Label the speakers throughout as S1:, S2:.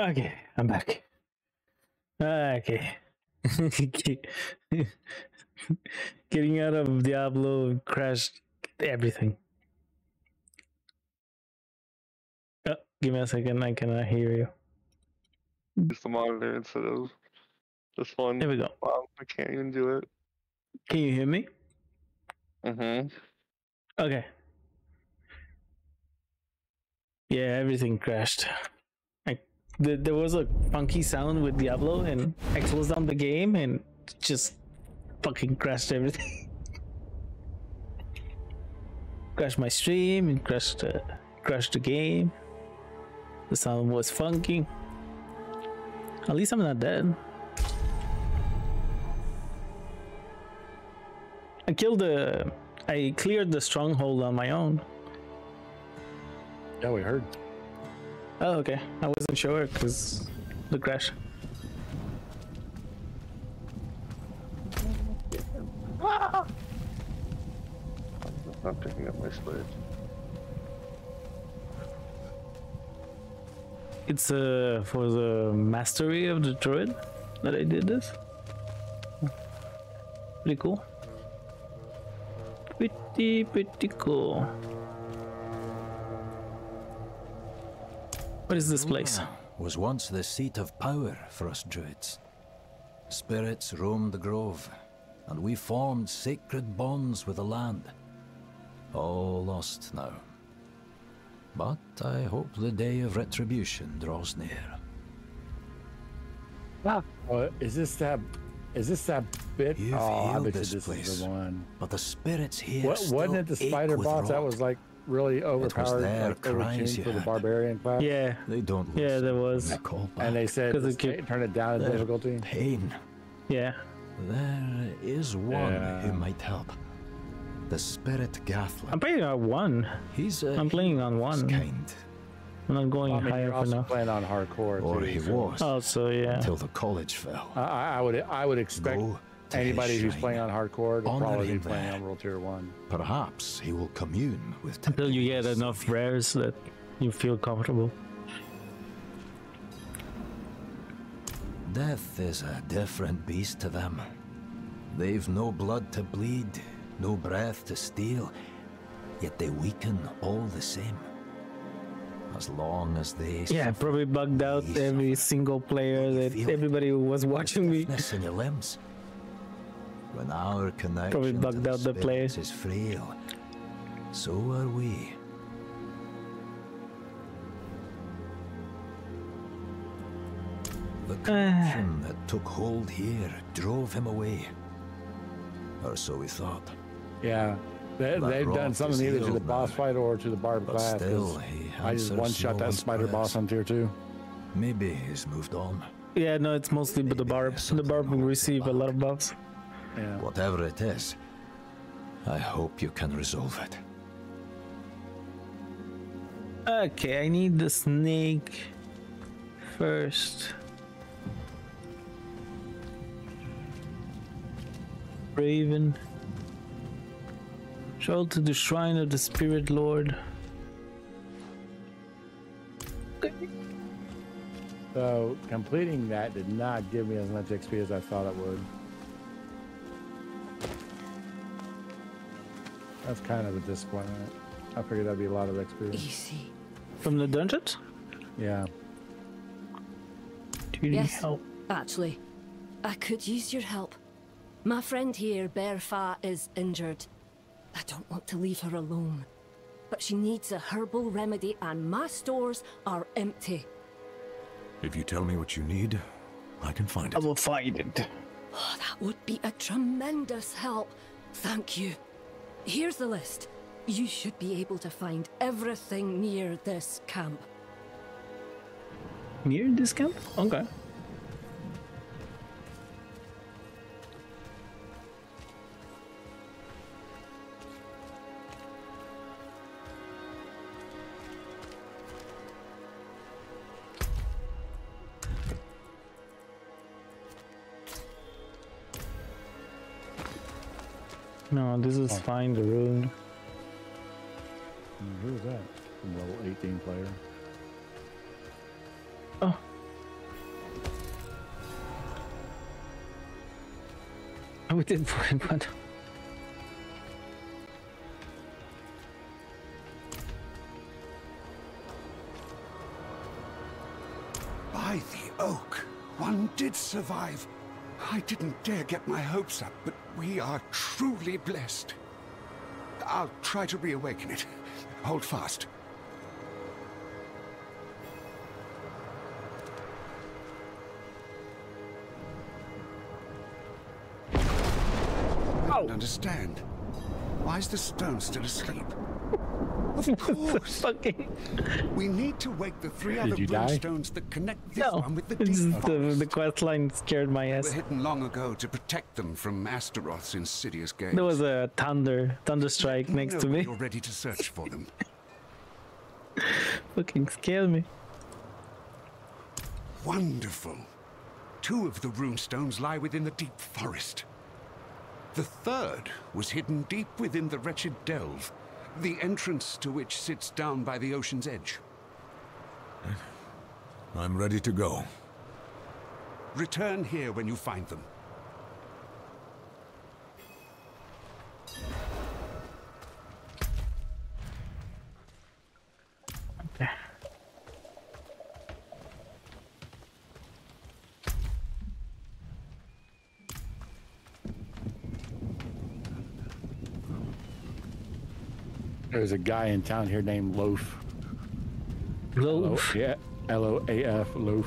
S1: Okay, I'm back. Okay. Getting out of Diablo crashed everything. Oh, give me a second. I cannot hear you.
S2: Use the monitor instead of this one.
S1: There we go.
S2: Wow, I can't even do it.
S1: Can you hear me?
S2: Mm-hmm.
S1: Okay. Yeah, everything crashed. I th- there was a funky sound with Diablo, and I closed down the game and just fucking crashed everything. crashed my stream and crashed uh, crashed the game. The sound was funky. At least I'm not dead. I killed the. I cleared the stronghold on my own.
S3: Yeah, we heard.
S1: Oh, okay. I wasn't sure because the crash.
S2: Not picking up my sled.
S1: It's uh for the mastery of the druid that I did this. Pretty cool. Pretty pretty cool. What is this place?
S4: Was once the seat of power for us druids. Spirits roamed the grove, and we formed sacred bonds with the land. All lost now. But I hope the day of retribution draws near. Ah.
S3: Oh, is this that? Is this that bit?
S4: You've
S3: oh,
S4: healed this
S3: this
S4: place.
S3: the one.
S4: But the spirits here
S3: What,
S4: still
S3: wasn't it the spider
S4: with
S3: boss that was like really overpowered,
S4: their
S3: like
S4: cries
S3: overtuned
S4: you
S3: for the barbarian class?
S1: Yeah,
S4: They don't
S1: yeah, there was.
S3: And they
S4: said
S3: said
S1: 'Cause it
S3: just
S1: kept-
S3: turn it down in difficulty.
S4: pain.
S1: Yeah.
S4: There is one
S3: Yeah.
S4: who might help. The spirit Gathla.
S1: I'm playing on one.
S4: He's a
S1: I'm playing on one.
S4: kind.
S1: I'm not going
S3: I mean,
S1: higher for
S3: also
S1: now.
S3: playing on hardcore.
S4: Or
S3: too,
S4: he
S3: so
S4: was
S1: Also, yeah.
S4: until the college fell.
S3: I, I I would I would expect
S4: Go to
S3: anybody
S4: his
S3: who's playing on hardcore
S4: will
S3: probably be playing
S4: there.
S3: on World Tier One.
S4: Perhaps he will commune with
S1: Until you get enough rares that you feel comfortable.
S4: Death is a different beast to them. They've no blood to bleed, no breath to steal, yet they weaken all the same. As long as they
S1: Yeah,
S4: suffer
S1: probably bugged out
S4: Yes.
S1: every single player that everybody who was watching me.
S4: stiffness in your limbs. When our connection
S1: Probably bugged out the
S4: spirits
S1: players.
S4: is frail, so are we. The ah. corruption that took hold here drove him away. Or so we thought.
S3: Yeah, They, they've done something either to the boss
S4: now.
S3: fight or to the barb
S4: But
S3: class. 'cause
S4: still, he
S3: I just one shot
S4: no
S3: that
S4: one's
S3: spider boss on tier two.
S4: Maybe he's moved on.
S1: Yeah, no, it's mostly but the
S4: Maybe
S1: barb.
S4: there's
S1: The barb will receive a lot of buffs.
S3: Yeah.
S4: Whatever it is, I hope you can resolve it.
S1: Okay, I need the snake first. Raven. Travel to the shrine of the Spirit Lord.
S3: So completing that did not give me as much XP as I thought it would. That's kind of a disappointment. I figured that'd be a lot of experience.
S5: Easy.
S1: From the dungeons?
S3: Yeah.
S1: Do you need
S5: Yes.
S1: help?
S5: Actually, I could use your help. My friend here, Berfa, is injured. I don't want to leave her alone. But she needs a herbal remedy, and my stores are empty.
S6: If you tell me what you need, I can find it.
S1: I will find it.
S5: Oh, that would be a tremendous help. Thank you. Here's the list. You should be able to find everything near this camp.
S1: Near this camp? Okay. Find the rune.
S3: Who's that? Some level 18 player.
S1: Oh.
S3: Oh, we did find one.
S7: By the oak, one did survive. I didn't dare get my hopes up, but we are truly blessed. I'll try to reawaken it. Hold fast. I don't understand. Why is the stone still asleep? Of course.
S3: Fucking
S7: We need to wake the three other
S1: you die?
S7: that connect this
S3: no.
S7: one with the deep
S3: the the quest line scared my ass.
S7: were
S3: ass.
S7: hidden long ago to protect them from Astaroth's insidious gaze.
S3: There was a thunder thunder strike next
S7: know
S3: to me.
S7: You're ready to search for them.
S3: Fucking scared me.
S7: Wonderful. Two of the runestones lie within the deep forest. The third was hidden deep within the wretched delve, the entrance to which sits down by the ocean's edge.
S8: I'm ready to go.
S7: Return here when you find them.
S1: There's a guy in town here named Loaf. Loaf? Yeah. L O A F, Loaf.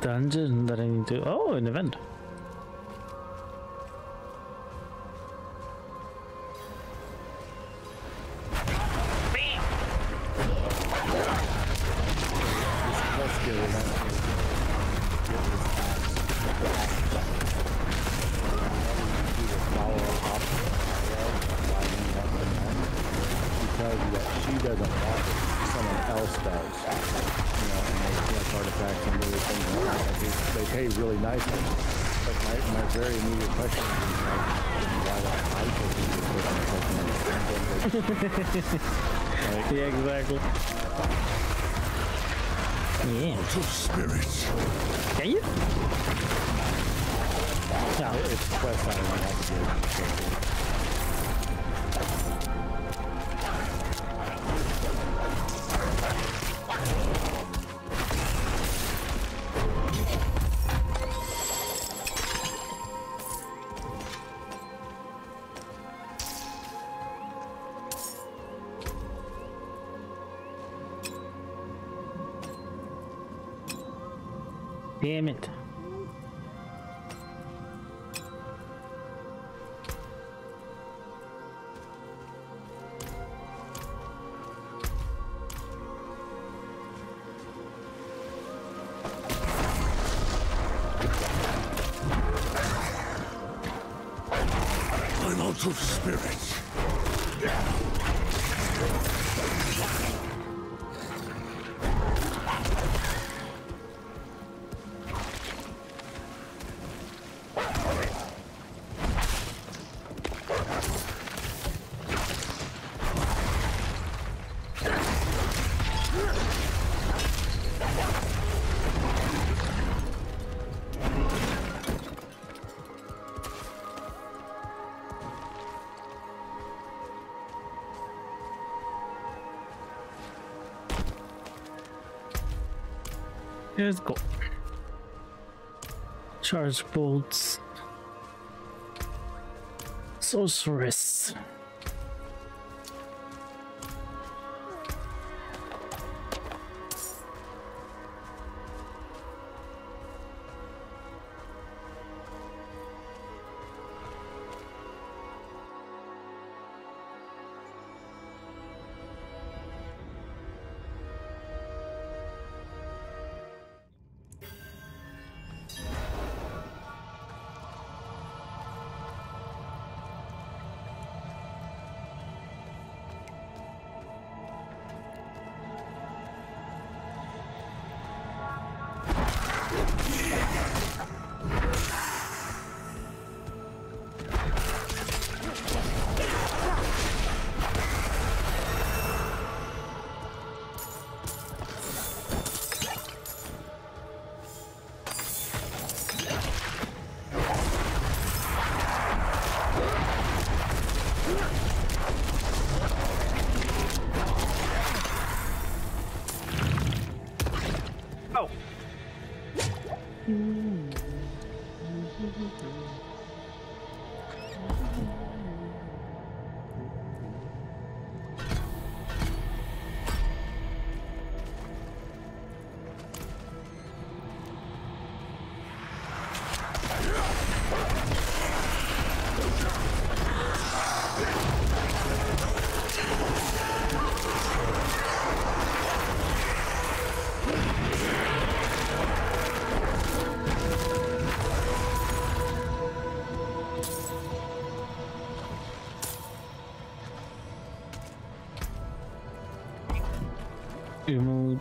S3: Dungeon that I need to. Oh, an event.
S1: Like,
S3: Yeah, exactly. Yeah.
S8: To spirits.
S3: Can you? No.
S1: It's a quest
S3: Damn it. Let's go. Charge bolts. Sorceress.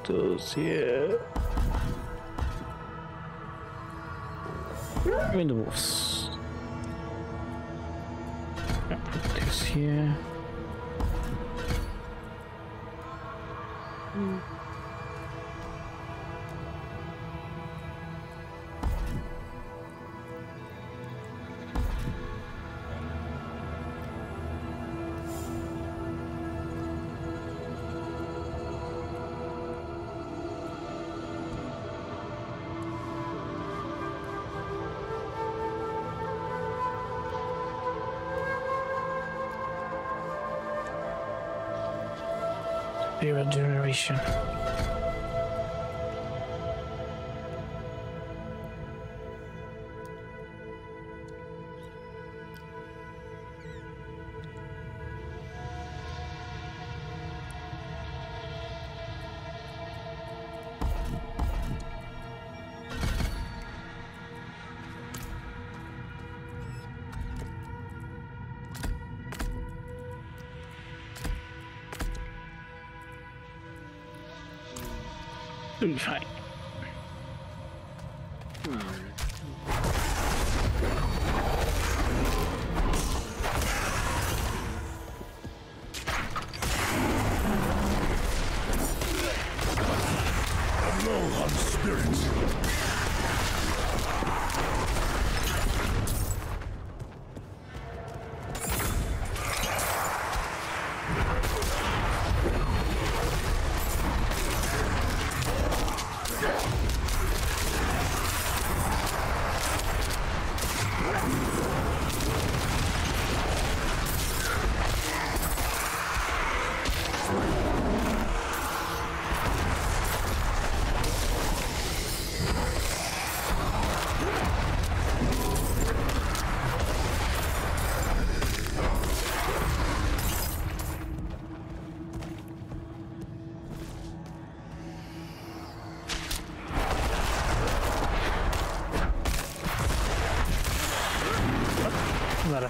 S1: Those here. Windows. Put Zero generation. It'll be fine.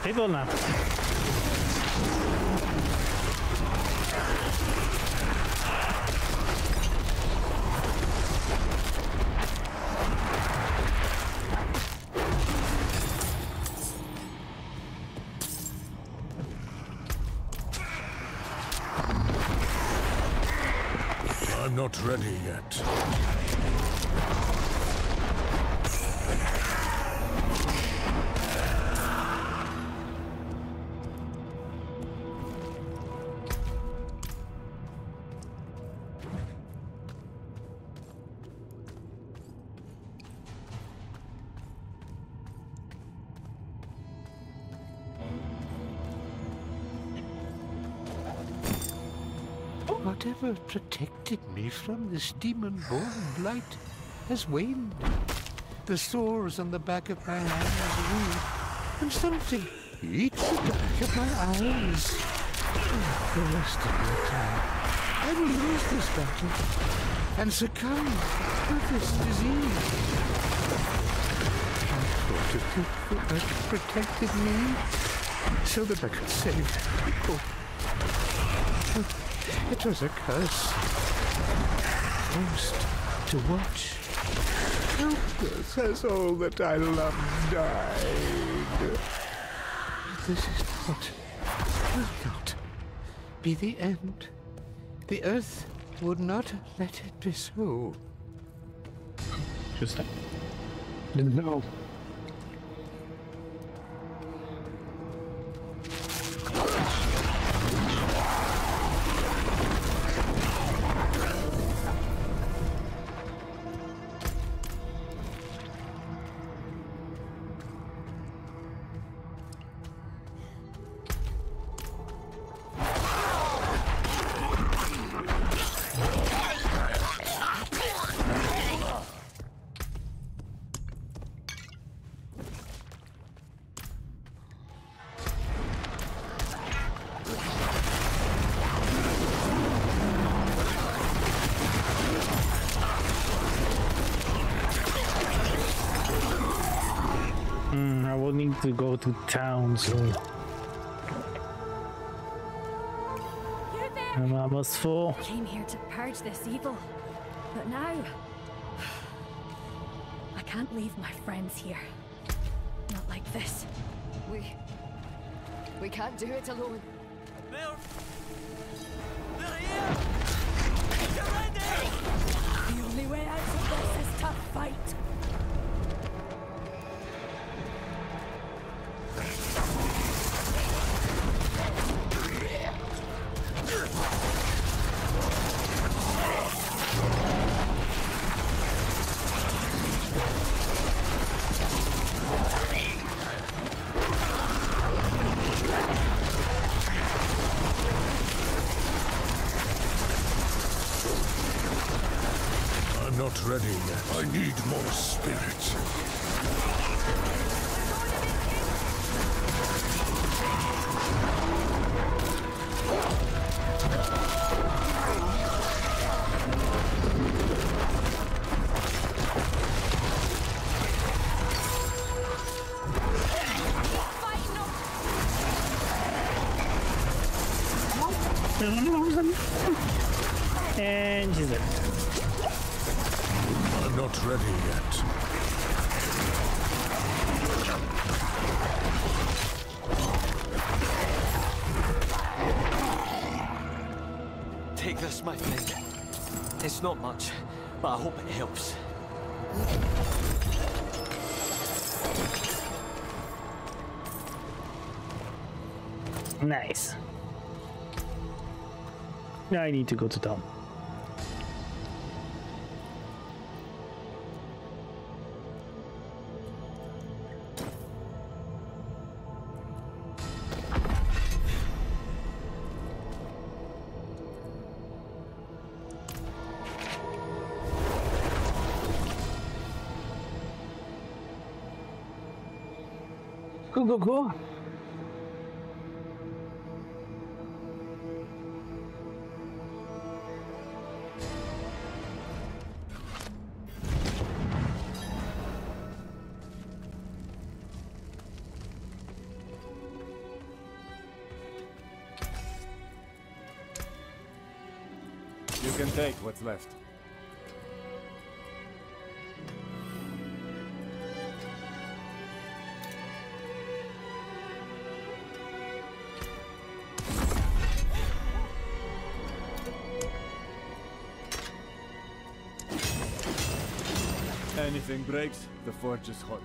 S1: A lot
S9: Whatever protected me from this demon-born blight has waned. The sores on the back of my wound, and something eats the back of my eyes. Oh, the rest of my time, I will lose this battle and succumb to this disease. I thought of the that protected me so that I could save people. It was a curse. Forced to watch. Helpless as all that I loved died. This is not, will not be the end. The earth would not let it be so.
S1: Just like
S3: No.
S1: Town soon. I'm almost full.
S5: I Came here to purge this evil. But now. I can't leave my friends here. Not like this.
S10: We. We can't do it alone.
S5: The
S11: Yet.
S8: I need more spirit.
S12: This, my friend. It's not much, but I hope it helps.
S1: Nice. Now I need to go to town.
S13: You can take what's left. Anything breaks, the forge is hot.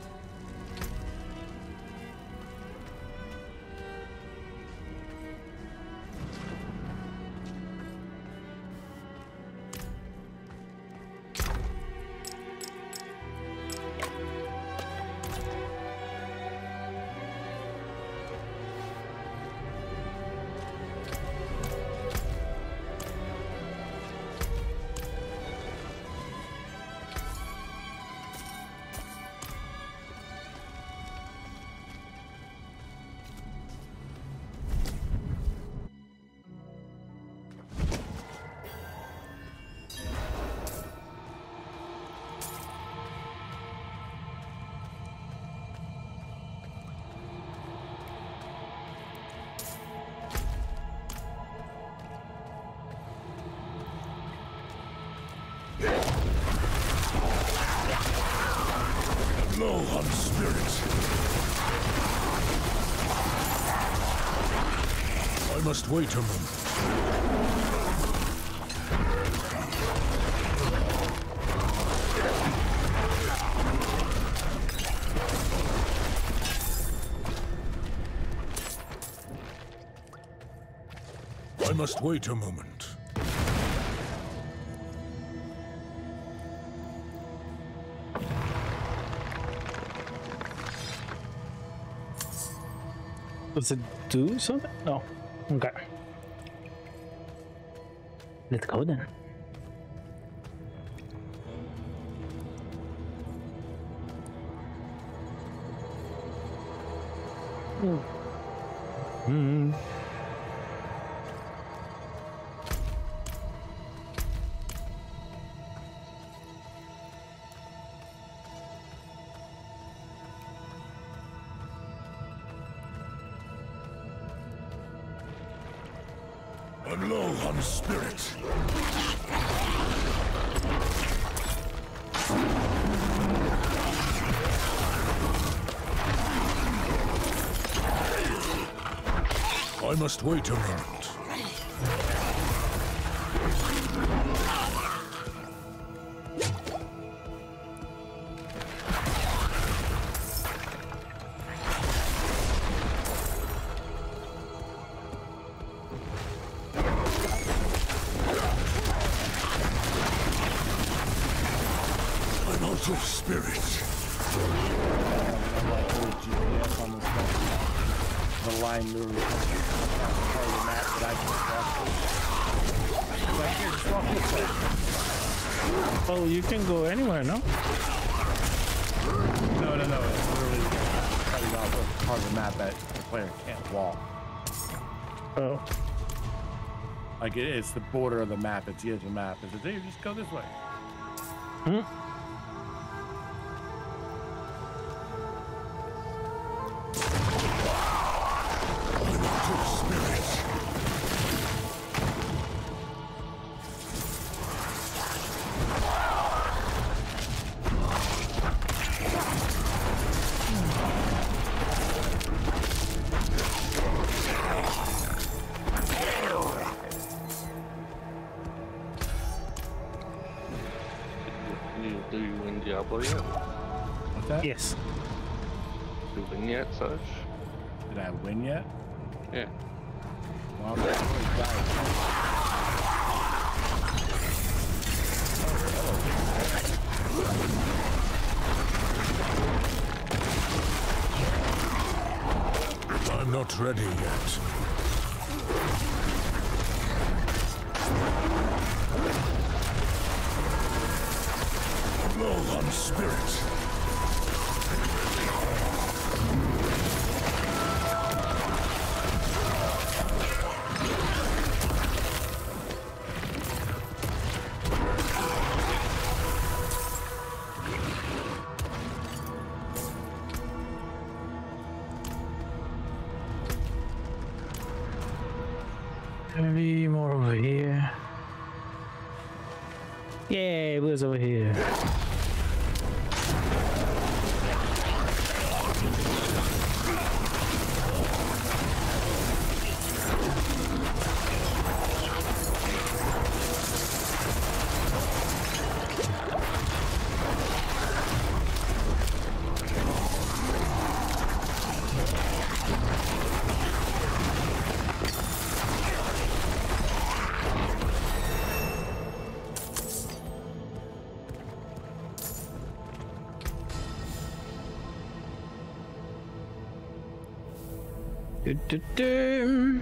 S11: I must wait a moment. I must wait a moment.
S1: Does it do something? No. Okay. Let's go then.
S8: and low on spirit. I must wait a moment.
S3: Oh. Like it's the border of the map. It's the edge of the map. It's a, just go this way.
S1: Hmm?
S14: do,
S8: do, do.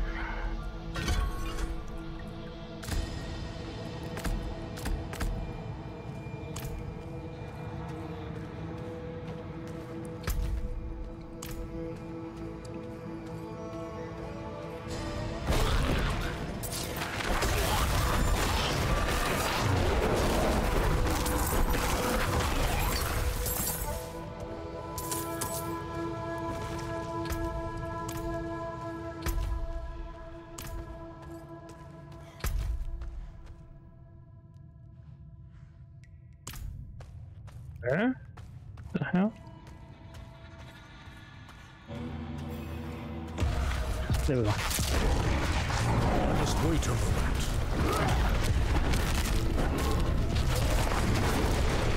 S8: Wait a moment.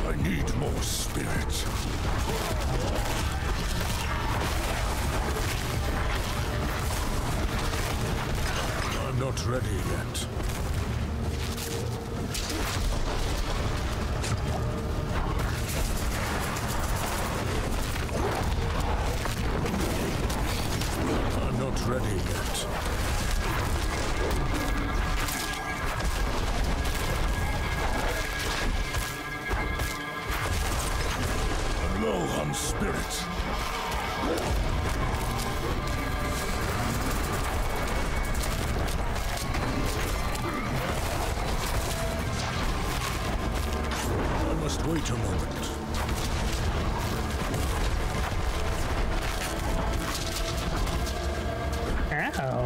S8: I need more spirit. I'm not ready yet.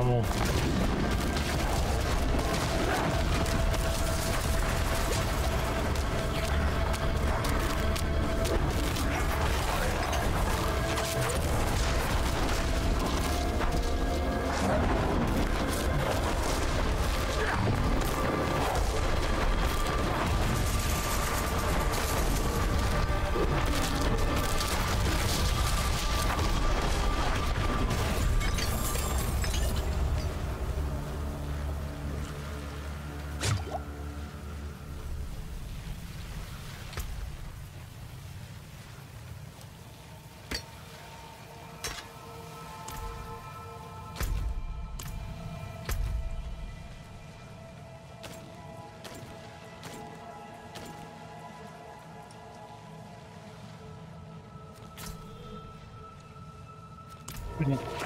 S8: level.
S1: segment.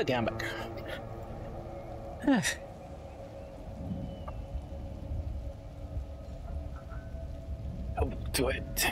S1: Okay, I'm back. I'll do it.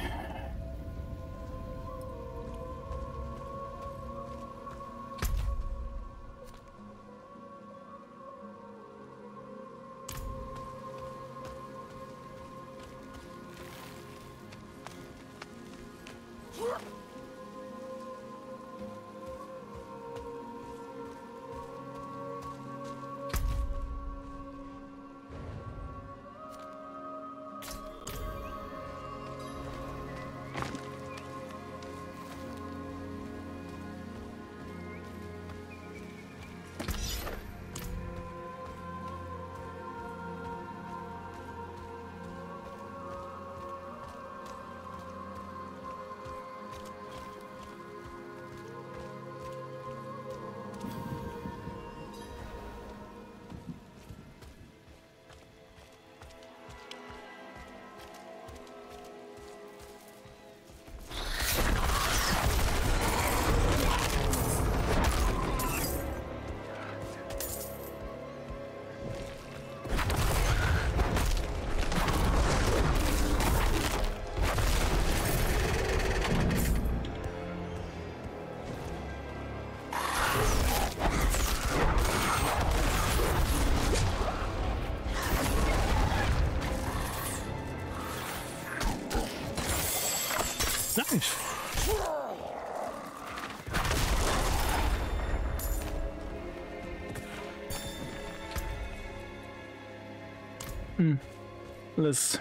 S1: Let's.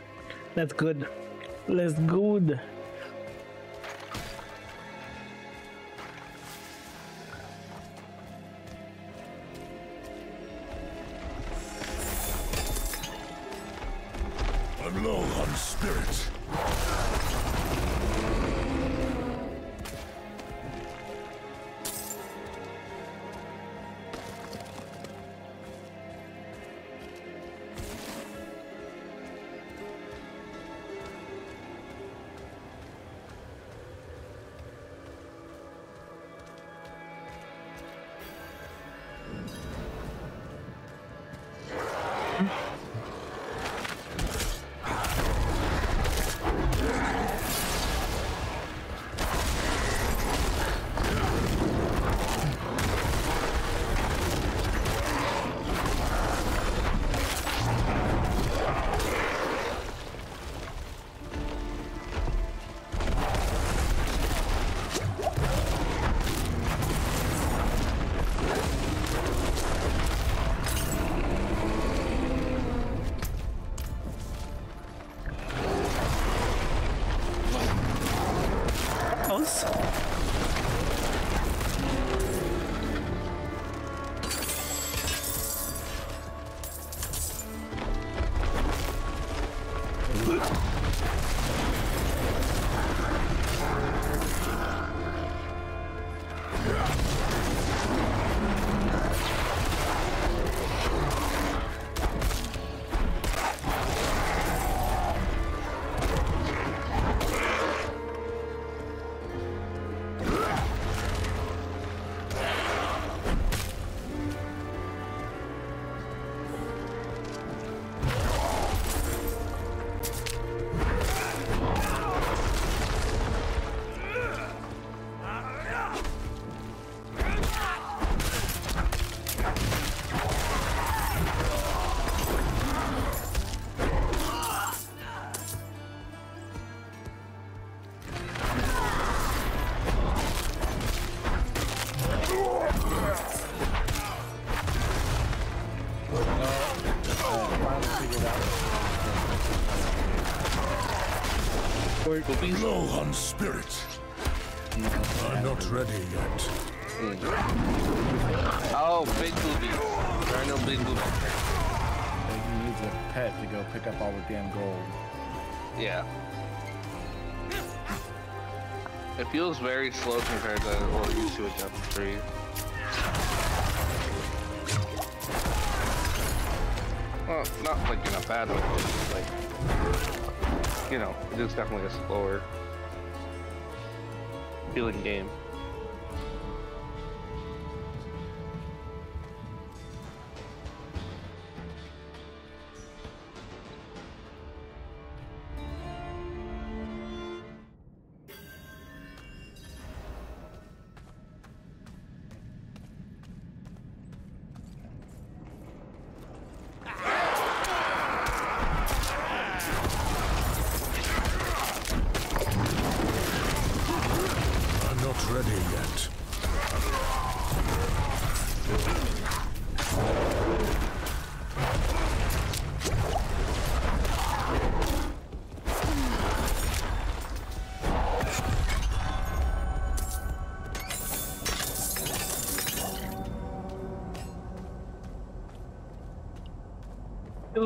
S1: That's good. Let's good.
S6: Low on spirit.
S1: I'm not ready yet.
S2: Oh, big boobies. There are no big boobies.
S3: He needs a pet to go pick up all the damn gold.
S2: Yeah. It feels very slow compared to what we're used to with Jump 3. Well, not like in a bad way, but just like, you know, it is definitely a slower feeling game.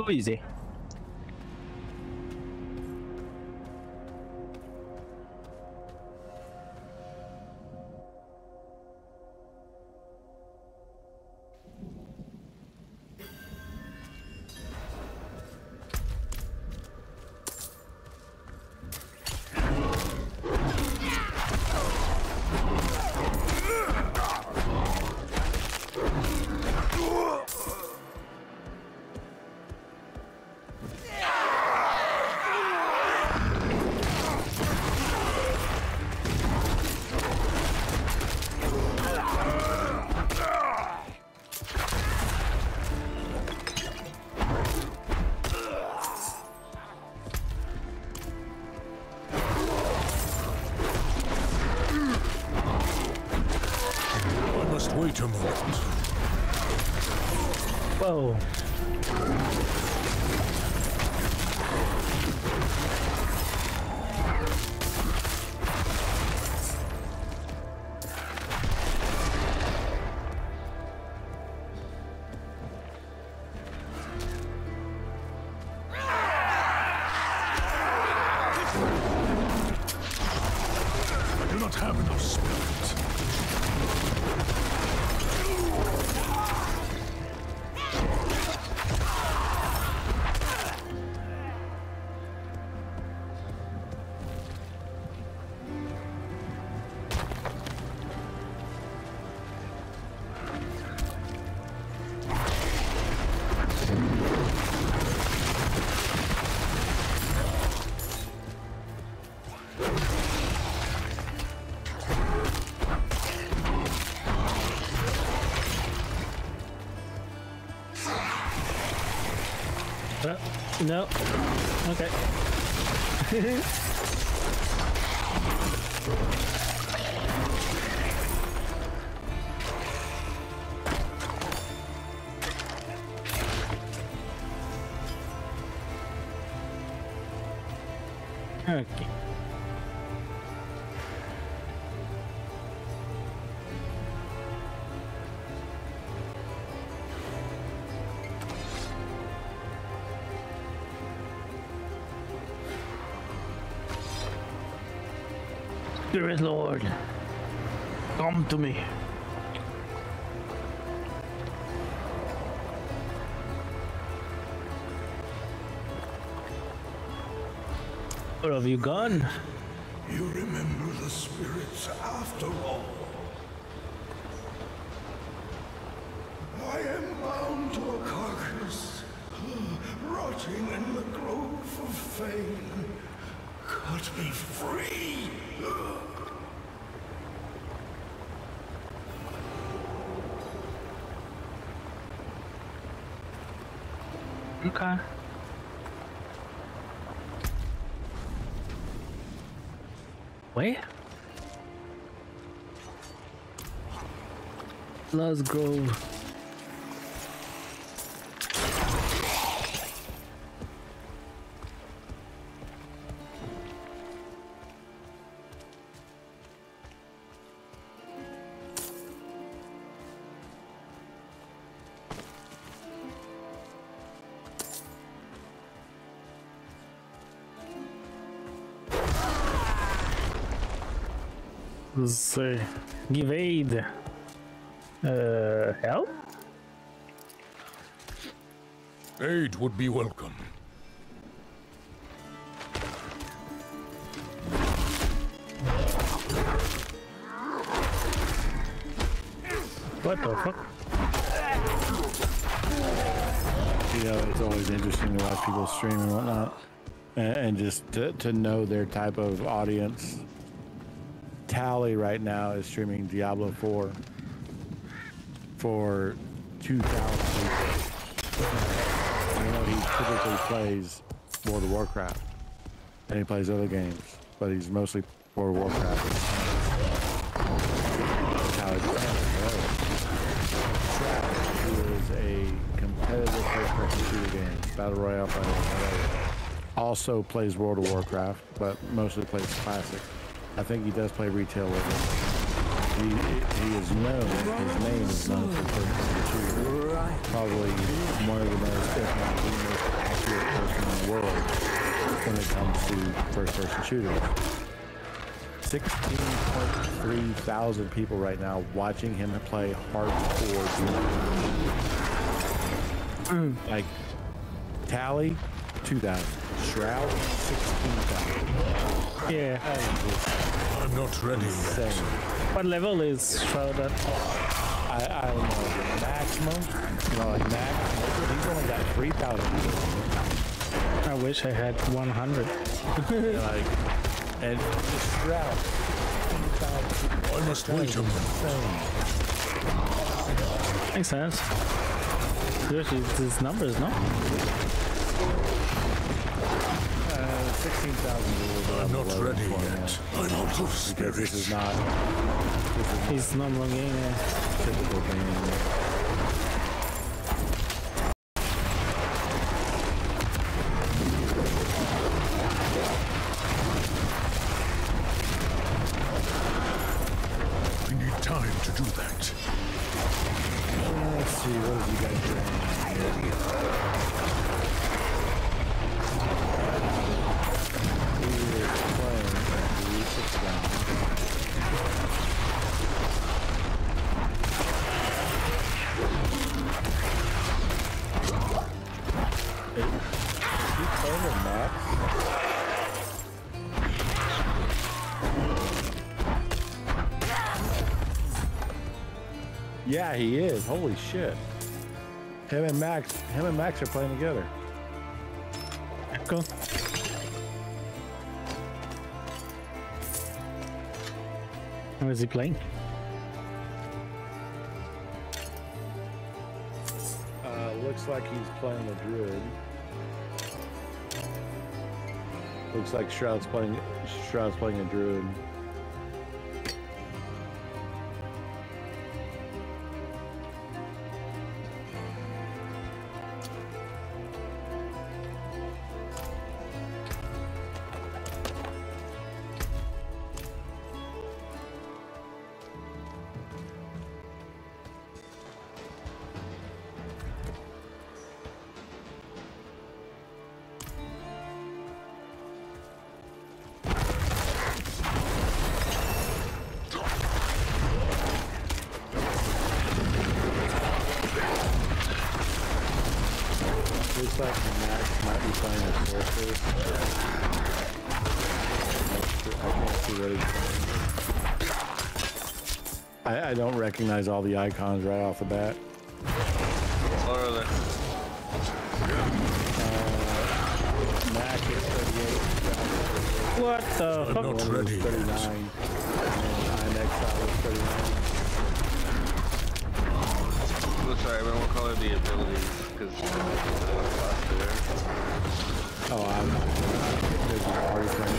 S1: Easy. No. Okay. Spirit Lord, come to me. Where have you gone?
S8: You remember the spirits after all. I am bound to a carcass, rotting in the grove of fame. Cut me free.
S1: Okay. Where? Let's go. Let's see. Give aid. Uh, help?
S8: Aid would be welcome.
S1: What the fuck?
S3: You know, it's always interesting to watch people stream and whatnot, and, and just to, to know their type of audience. Tally right now is streaming Diablo 4 for 2,000 people. I know he typically plays World of Warcraft, and he plays other games, but he's mostly World of Warcraft. Shooter games, battle royale. Also plays World of Warcraft, but mostly plays classic. I think he does play retail with it. He, he is known, his name is known for first-person shooter. Probably one of the most, if not the most accurate person in the world when it comes to first-person shooters. 16.3 thousand people right now watching him play hardcore Doom. Mm. Like, Tally, 2,000. Shroud, 16,000.
S1: Yeah.
S3: That is just
S6: I'm not ready yet.
S1: What level is Shroud?
S3: I, I don't know, maximum, you know, like max, he's only got 3,000.
S1: I wish I had 100.
S3: Like, and the Shroud, 16,000.
S6: I must wait a moment.
S1: Makes sense. Seriously, these numbers, no?
S3: Uh, 16,000 is a little bit
S6: I'm not ready yet. I'm out of
S3: Because this is
S6: spirits.
S3: not
S1: He's normal game, yeah.
S3: typical gaming. Yeah, he is. Holy shit. Him and Max, him and Max are playing together.
S1: Cool. How is he playing?
S3: Uh, looks like he's playing a druid. Looks like Shroud's playing Shroud's playing a druid. Playing a. I can't see what he's playing. I, I don't recognize all the icons right off the bat.
S2: What are they?
S3: Uh, Mac is 38.
S1: What the
S6: I'm
S1: fuck?
S6: not ready
S3: 39. And I'm Exile is 39.
S2: Oh, sorry, I won't call it the abilities because there.
S3: Oh, I'm party thing.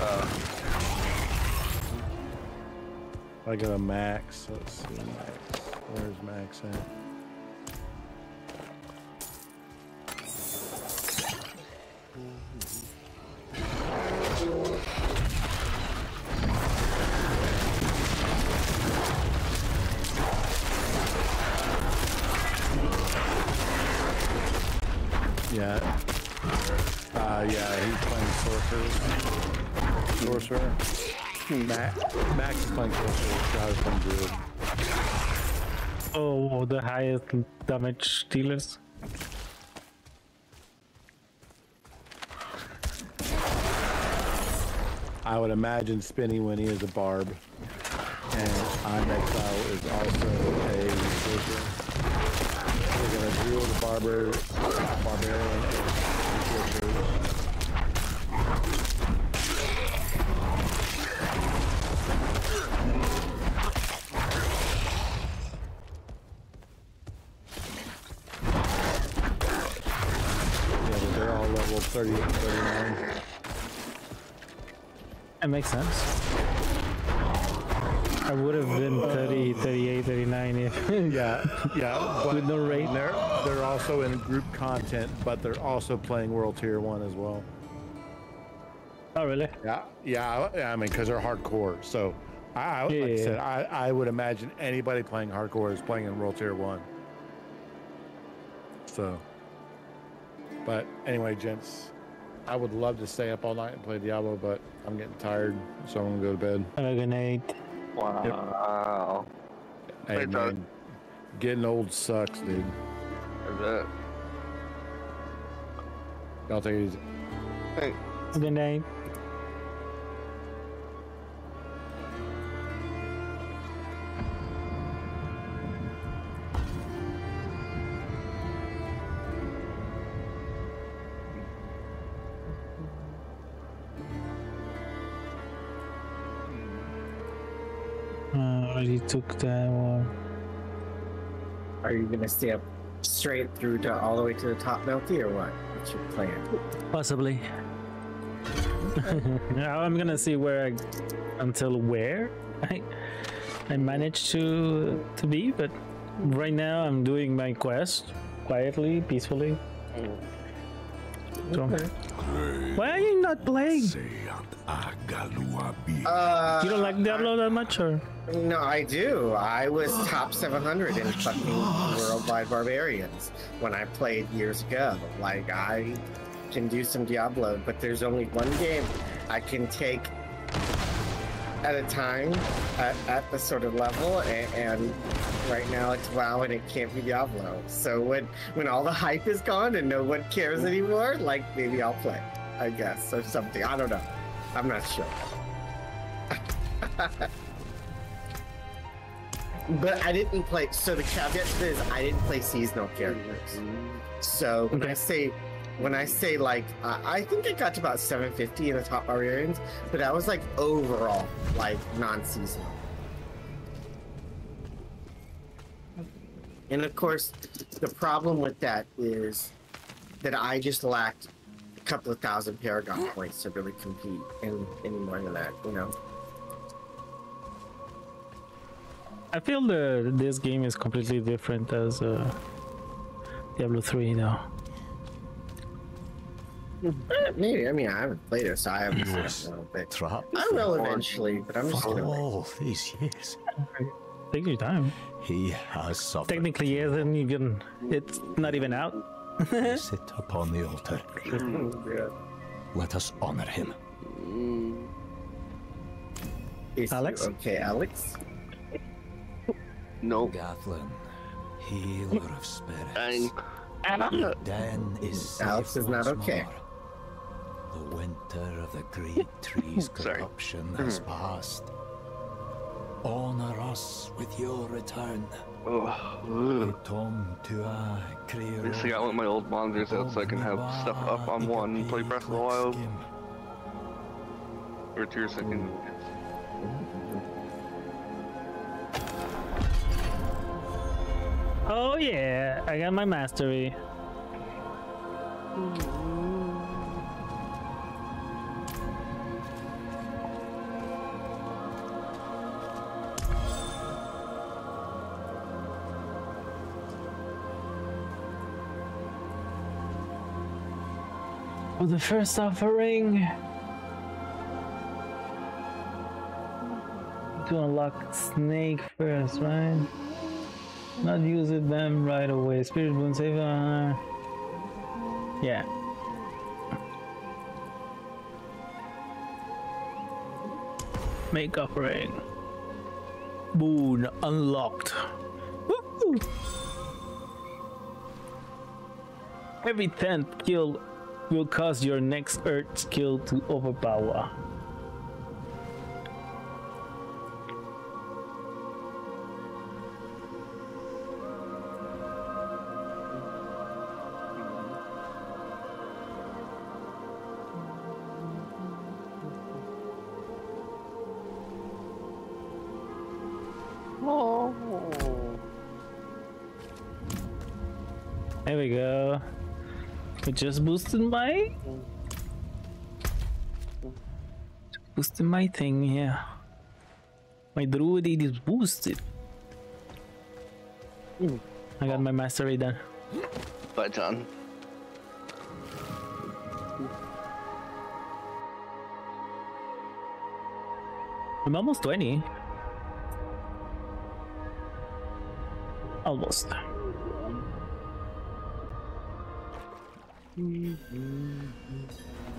S2: Uh,
S3: I got a Max. Let's see, Max. Where's Max at? Max, Max is playing sorcerer. Shroud is.
S1: Oh, the highest damage dealers.
S3: I would imagine Spinny when he is a barb. And I'm Exile is also a sorcerer. We're gonna duel the barber, barbarian, and sorcerer. Yeah, but they're all level 30 and 39.
S1: That makes sense. I would have been 30, 38, 39 if
S3: Yeah, yeah. But
S1: With no rate?
S3: They're they're also in group content, but they're also playing World Tier One as well.
S1: Oh, really?
S3: Yeah, yeah. I I mean, because they're hardcore, so I, I like I said, I, I would imagine anybody playing hardcore is playing in World Tier One. So, but anyway, gents, I would love to stay up all night and play Diablo, but I'm getting tired, so I'm gonna go to bed.
S1: Have a good night.
S2: Wow.
S3: Hey
S2: Hey, Todd.
S3: man, getting old sucks, dude.
S2: I bet.
S3: Y'all take it easy.
S2: Hey,
S1: Good night. Already took that one.
S15: Are you gonna stay up straight through to all the way to the top, Melty, or what? What's your plan?
S1: Possibly. now I'm gonna see where I, until where I I managed to to be, but right now I'm doing my quest quietly, peacefully. Mm. So, why are you not playing?
S15: Uh,
S1: You don't like Diablo that much, or
S15: No, I do. I was top 700 in fucking Worldwide Barbarians when I played years ago. Like, I can do some Diablo, but there's only one game I can take at a time at, at the sort of level, and, and right now it's WoW and it can't be Diablo. So when when all the hype is gone and no one cares anymore, like maybe I'll play, I guess, or something. I don't know. I'm not sure. But I didn't play. So the caveat to this, I didn't play seasonal characters. So when I say, when I say like, uh, I think I got to about 750 in the top barbarians, but that was like overall, like non-seasonal. And of course, the problem with that is that I just lacked a couple of thousand Paragon points to really compete in any more than that, you know.
S1: I feel the this game is completely different as uh, Diablo 3 though.
S15: Eh, Maybe. I mean, I haven't played it, so I haven't seen it. a little bit.
S4: Trap
S15: I will eventually, but I'm just
S4: for
S15: gonna. wait.
S4: all these years.
S1: Take your time.
S4: He has suffered.
S1: Technically, it isn't even. It's not even out.
S4: Sit upon the altar. Let us honor him.
S15: Is
S1: Alex?
S15: Okay, Alex.
S2: No.
S4: Gathlin, healer of spirits.
S2: Dang.
S4: Den is
S15: Alex is not
S4: once
S15: okay.
S4: more. The winter of the great tree's
S2: Sorry.
S4: corruption has hmm. passed. Honor us with your return.
S2: Ugh.
S4: Tom tua
S2: At least I got one of my old monitors out so I can have stuff up on one and play Breath of the Wild. Or Tears I can.
S1: Oh yeah, I got my mastery. For the first offering. To unlock snake first, right? Not using them right away. Spirit wound save. Uh, yeah. Make offering. Boon unlocked. Woo! Every 10th kill will cause your next earth skill to overpower. just boosted my... Boosted my thing, yeah. My druid is boosted. I got my mastery done.
S2: But done.
S1: I'm almost 20. Almost. Are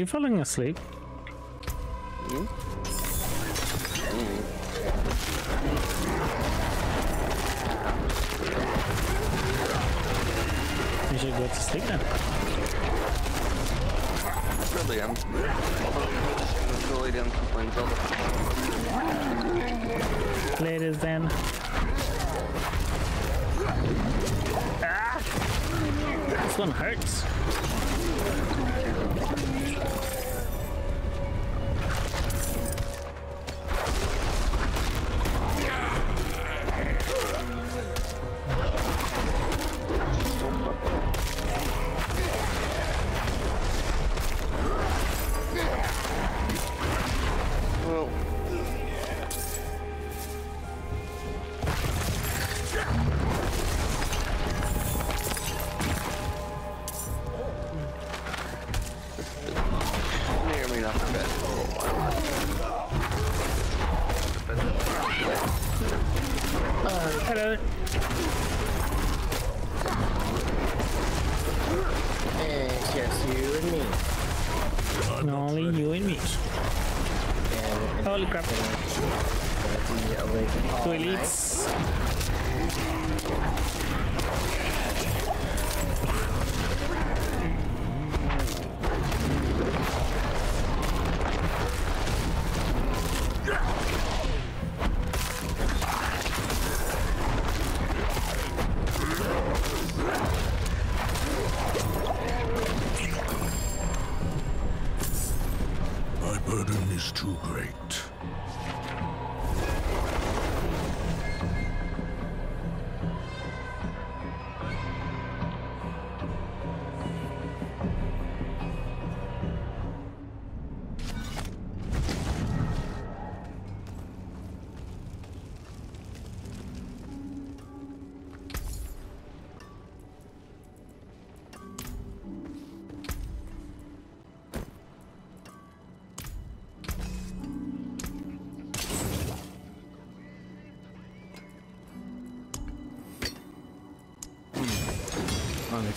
S1: you falling asleep? You should go to sleep then.
S2: Really, I'm really done playing
S1: Ladies then. Ah! This one hurts.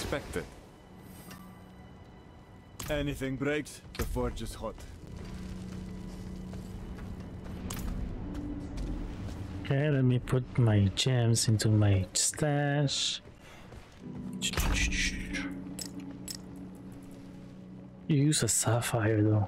S13: Unexpected. Anything breaks, the forge is hot.
S1: Okay, let me put my gems into my stash. Use a sapphire though.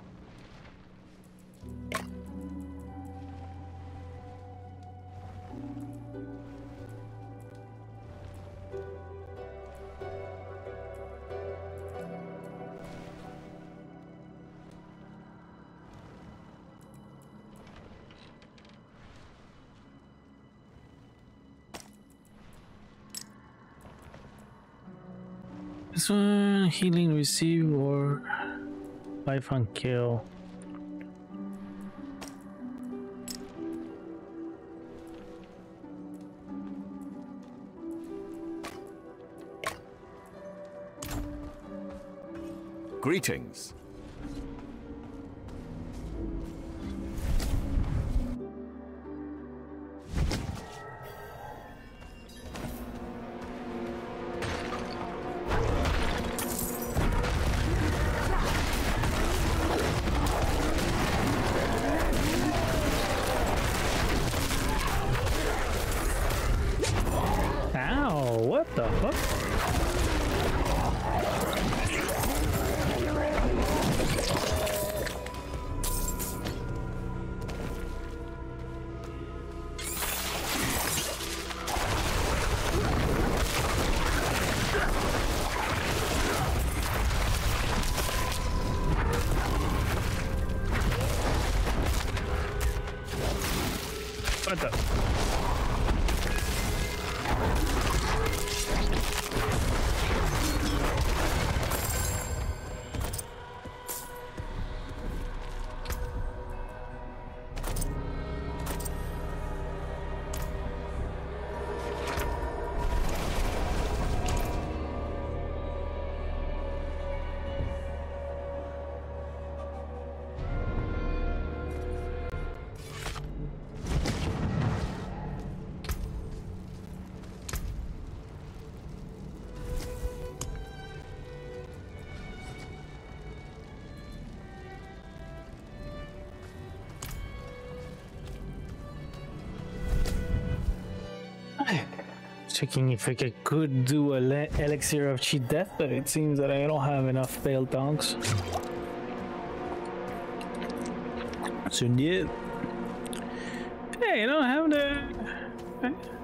S1: Receive or life on kill.
S13: Greetings.
S1: Checking if I could- do a le- elixir of cheat death, but it seems that I don't have enough failed donks. So yeah. Hey, I don't have the.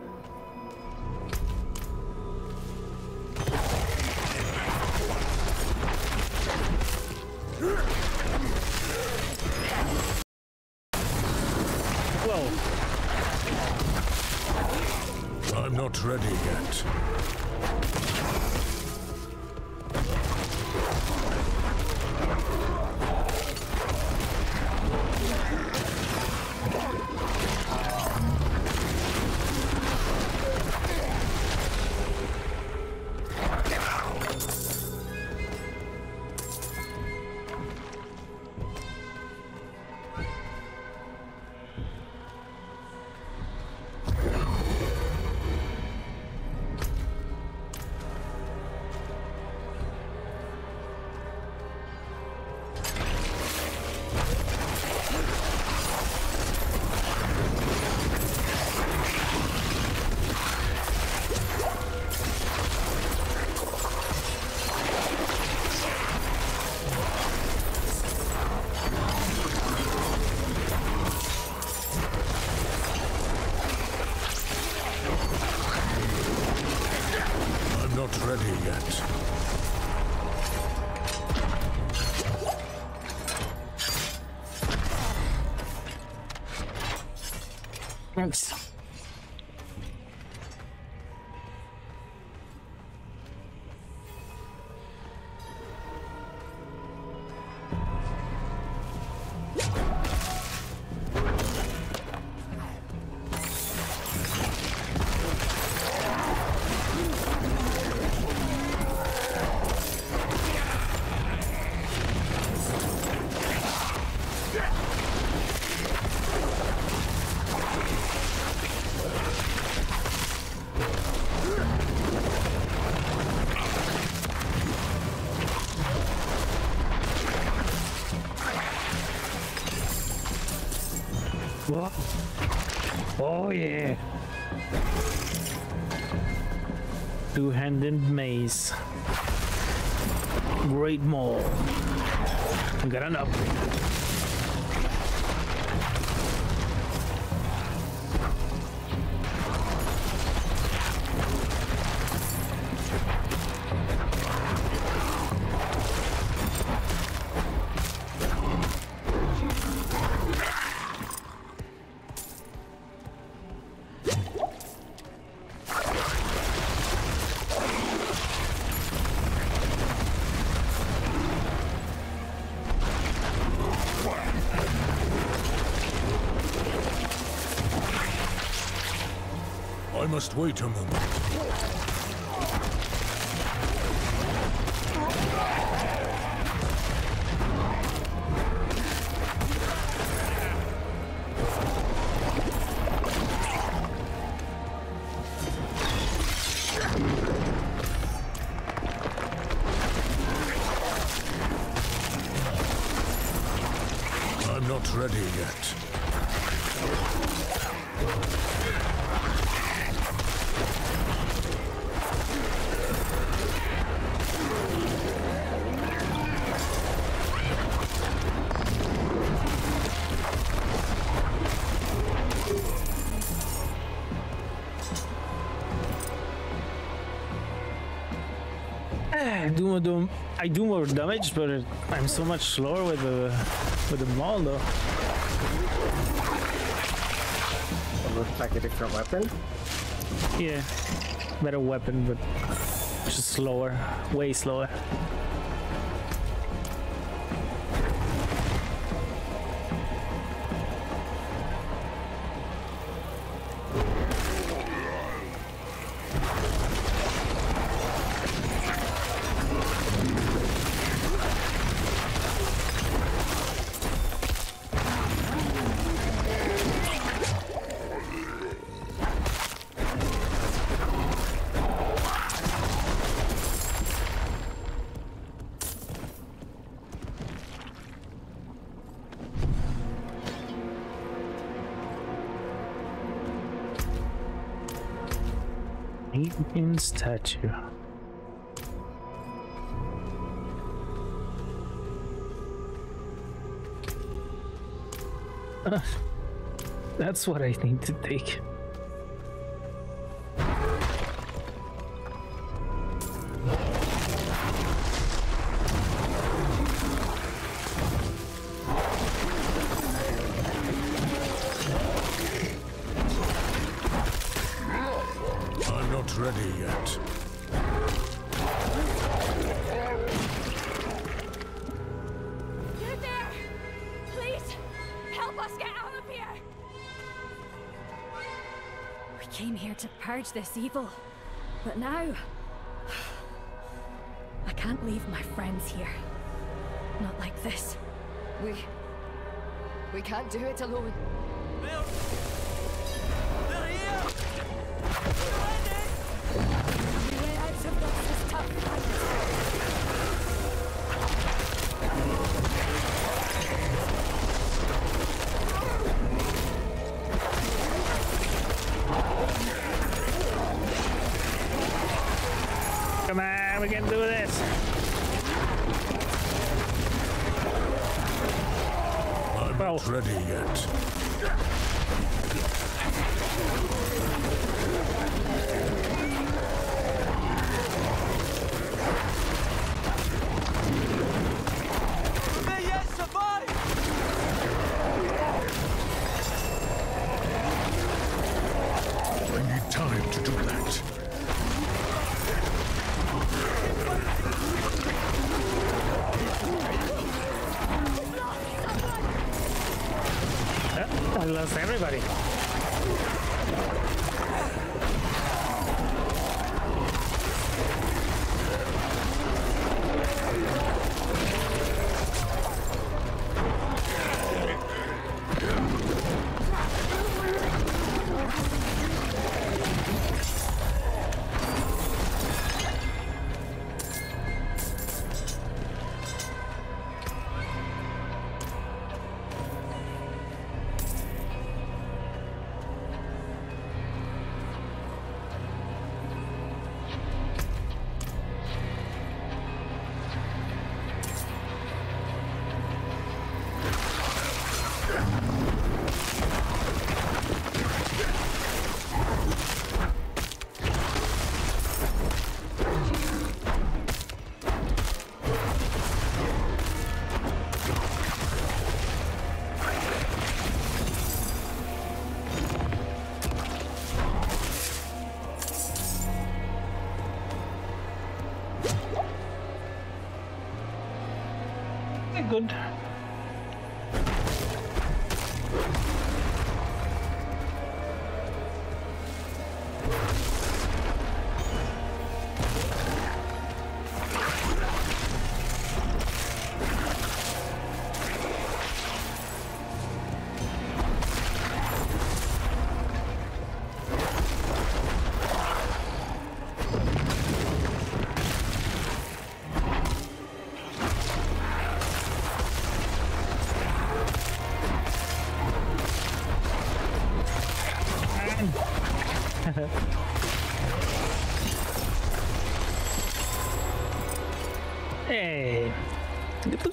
S1: What? Oh yeah. Two-handed mace. Great maul. I got an upgrade.
S6: I must wait a moment.
S1: I do more dam- I do more damage, but I'm so much slower with the with the maul though.
S15: Looks like a different weapon?
S1: Yeah, better weapon, but just slower, way slower. That's what I need to take.
S16: This evil, but now... I can't leave my friends here. Not like this.
S5: We. We can't do it alone.
S6: Ready
S1: eh?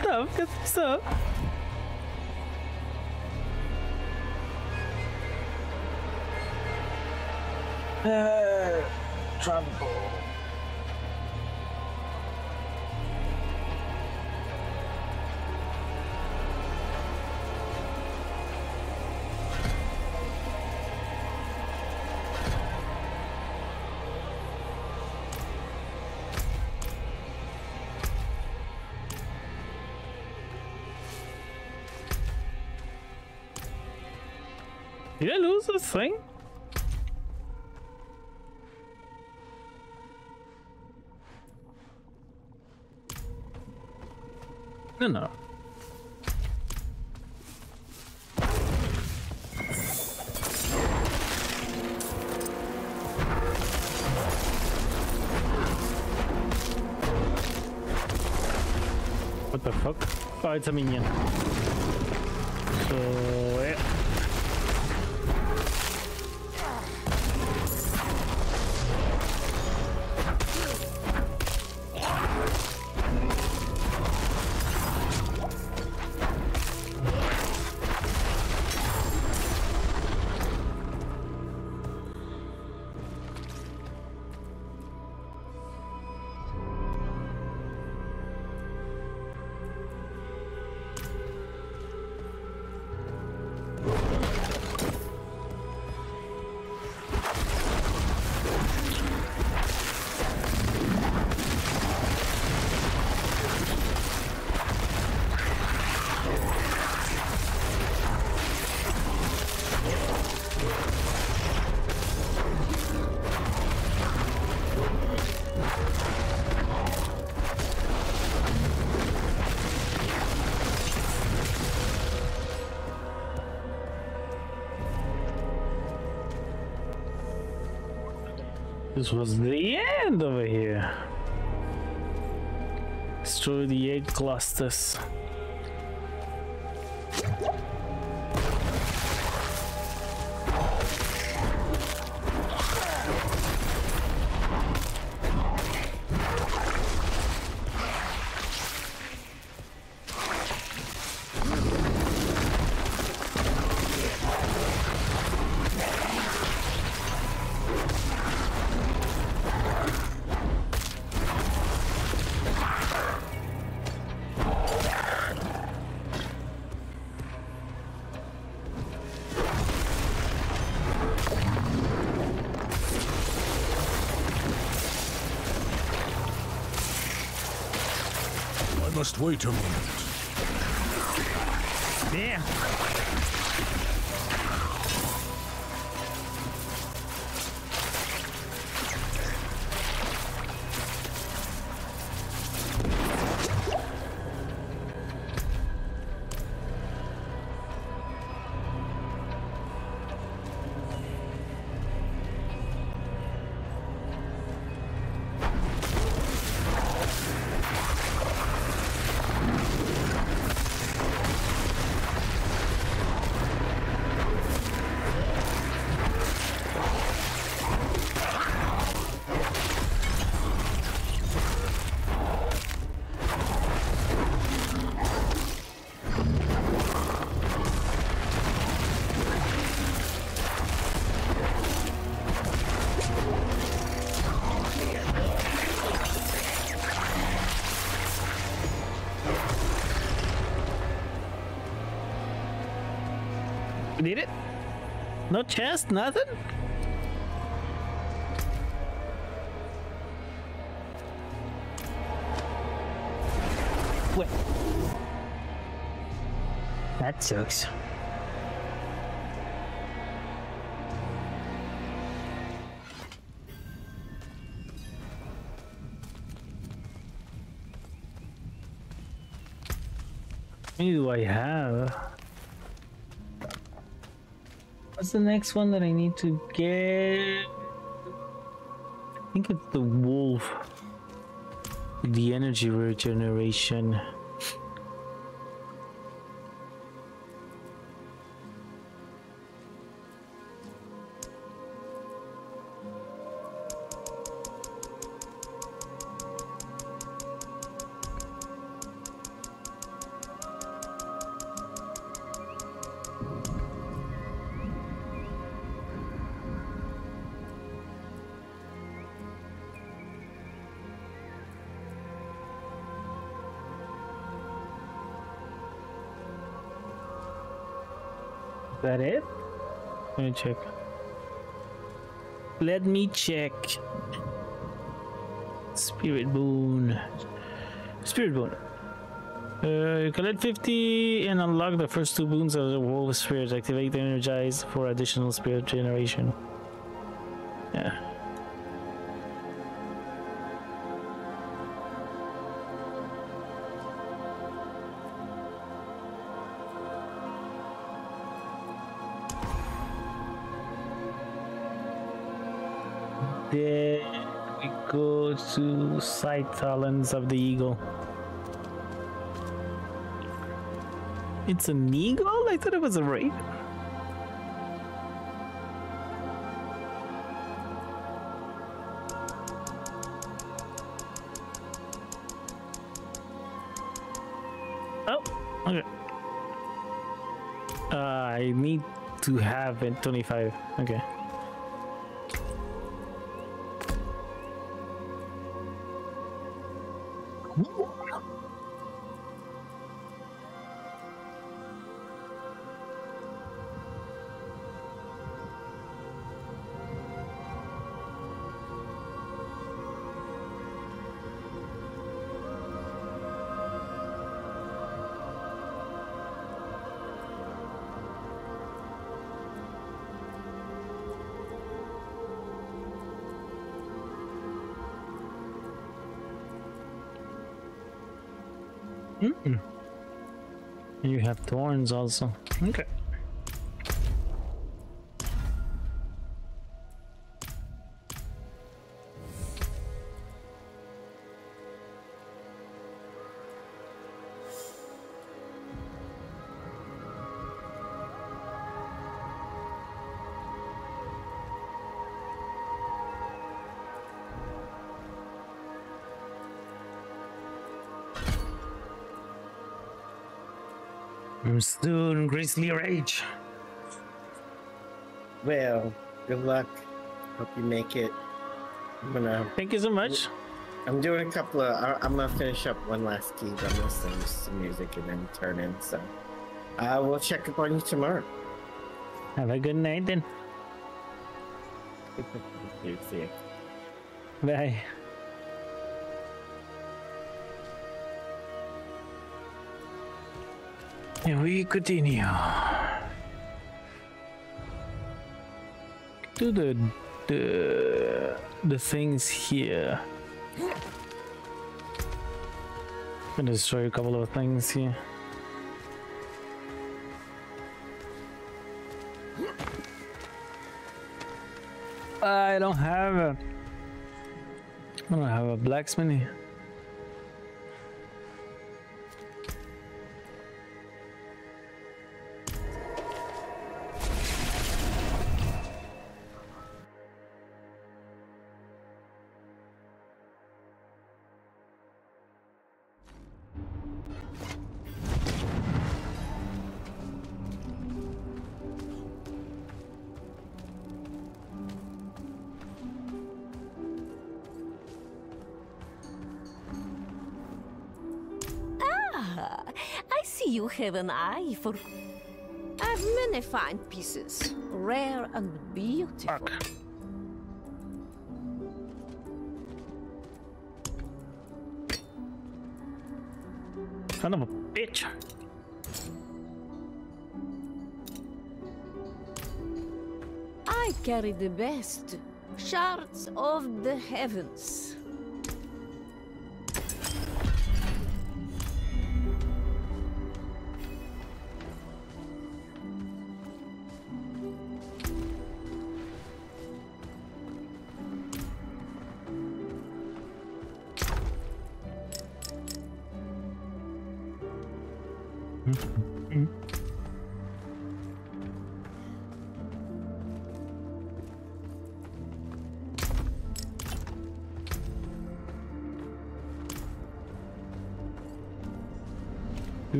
S1: Stuff, get some stuff. Uh, trouble. Did I lose this thing? No, no. What the fuck? Oh, it's a minion. So, This was the end over here. Destroy the egg clusters.
S6: Wait a moment.
S1: Did it? No chest, nothing? Wait. That sucks. Many do I have? The next one that I need to get? I think it's the wolf. The energy regeneration. Me check. Let me check. Spirit boon. Spirit boon. Uh, collect 50 and unlock the first two boons of the Wolf Spirit. Activate and energize for additional spirit generation. Scythe Talons of the Eagle. It's an eagle? I thought it was a raven. Oh, okay. Uh, I need to have it 25. Okay. Also. Okay. I'm still in Grizzly Rage.
S15: Well, good luck. Hope you make it. I'm gonna.
S1: Thank you so much.
S15: I'm doing a couple of. I- I'm gonna finish up one last key. I'm listening to some music and then turn in. So, uh, we'll check up on you tomorrow.
S1: Have a good night then.
S15: You see.
S1: Bye. And we continue. Do the the the things here. I'm gonna destroy a couple of things here. I don't have a. I don't have a blacksmith. here.
S17: Have an eye for. I've many fine pieces, rare and beautiful.
S1: Son of a bitch.
S17: I carry the best shards of the heavens.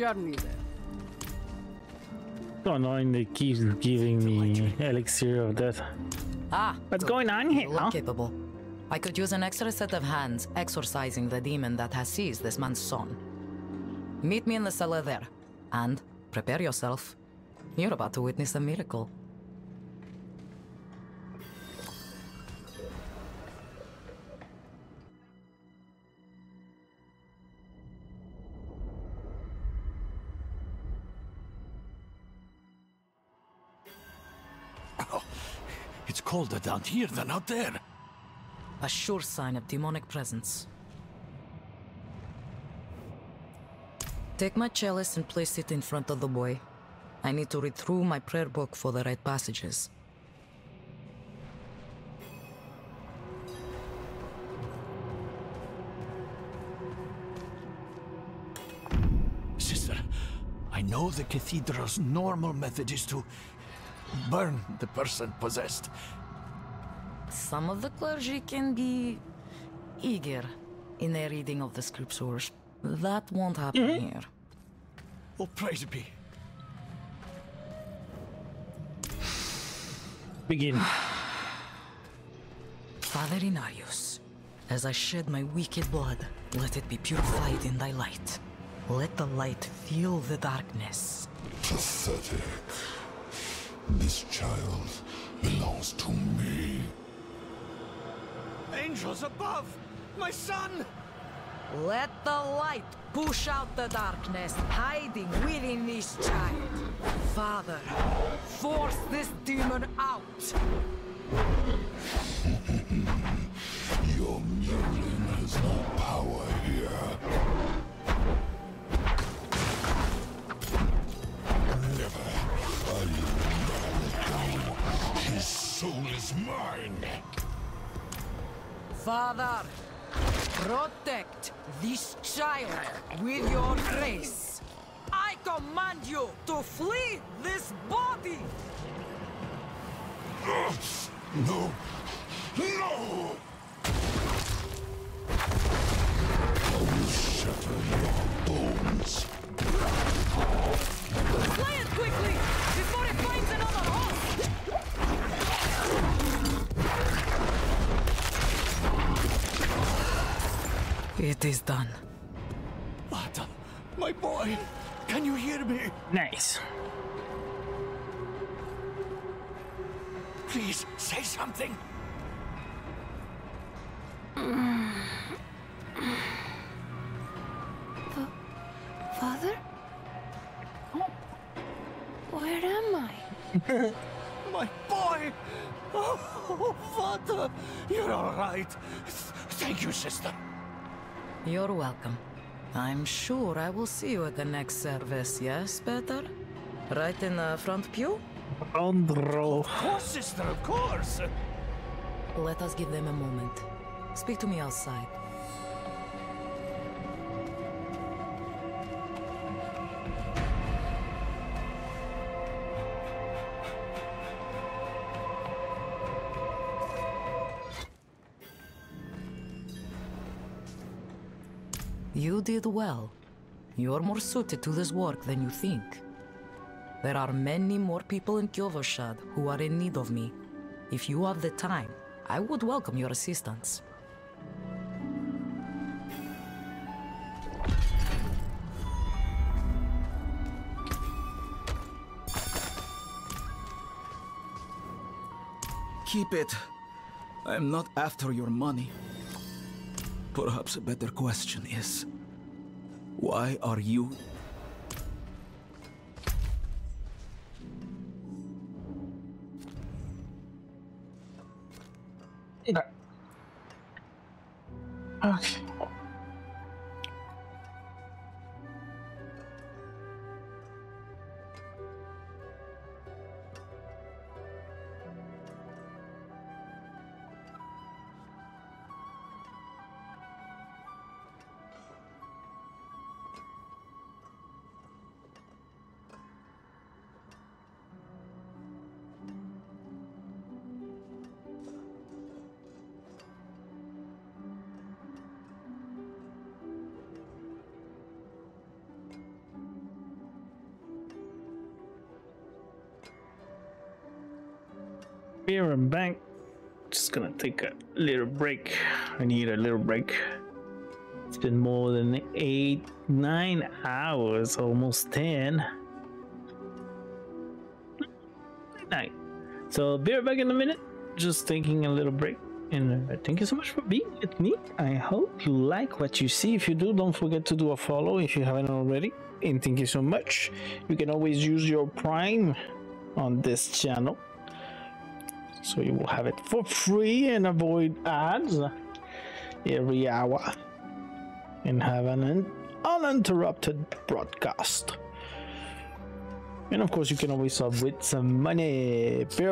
S18: Journey there.
S1: So annoying they keep giving me elixir of death.
S19: Ah.
S1: What's
S19: good.
S1: going on here?
S19: You look
S1: huh?
S19: capable. I could use an extra set of hands exorcising the demon that has seized this man's son. Meet me in the cellar there. And Prepare yourself. You're about to witness a miracle.
S20: Colder down here than out there.
S19: A sure sign of demonic presence. Take my chalice and place it in front of the boy. I need to read through my prayer book for the right passages.
S20: Sister, I know the cathedral's normal method is to burn the person possessed.
S19: Some of the clergy can be eager in their reading of the scriptures. That won't happen mm-hmm. here.
S20: Oh, praise be.
S1: Begin.
S19: Father Inarius, as I shed my wicked blood, let it be purified in thy light. Let the light fill the darkness.
S21: Pathetic. This child belongs to me.
S22: Angels above! My son!
S19: Let the light push out the darkness hiding within this child. Father, force this demon out.
S21: Your mewling has no power here. Never. I will never let go. His soul is mine.
S19: Father, protect this child with your grace. I command you to flee this body.
S21: No. No! I will shatter your bones.
S19: Slay it quickly before it finds It is done.
S20: Vata, my boy, can you hear me?
S1: Nice.
S20: Please say something.
S16: Father? Oh, where am I?
S20: my boy! Oh, Vata, you're all right. Thank you, sister.
S19: You're welcome. I'm sure I will see you at the next service, yes, Peter? Right in the front pew?
S1: Front row.
S20: Of course, sister, of course.
S19: Let us give them a moment. Speak to me outside. You did well. You're more suited to this work than you think. There are many more people in Kyovashad who are in need of me. If you have the time, I would welcome your assistance.
S23: Keep it. I am not after your money. Perhaps a better question is why are you
S1: Okay. I'm back. Just gonna take a little break. I need a little break. It's been more than eight, nine hours, almost ten. night. So be right back in a minute. Just taking a little break. And uh, thank you so much for being with me. I hope you like what you see. If you do, don't forget to do a follow if you haven't already. And thank you so much. You can always use your Prime on this channel. So you will have it for free and avoid ads every hour. And have an uninterrupted broadcast. And of course, you can always sub with some money. Be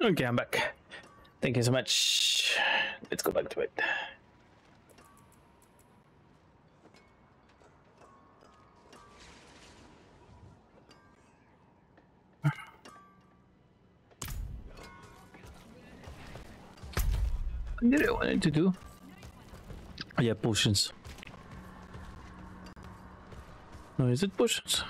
S1: Okay, I'm back. Thank you so much. Let's go back to it. What did I wanted to do? Oh, yeah, potions. No, is it potions?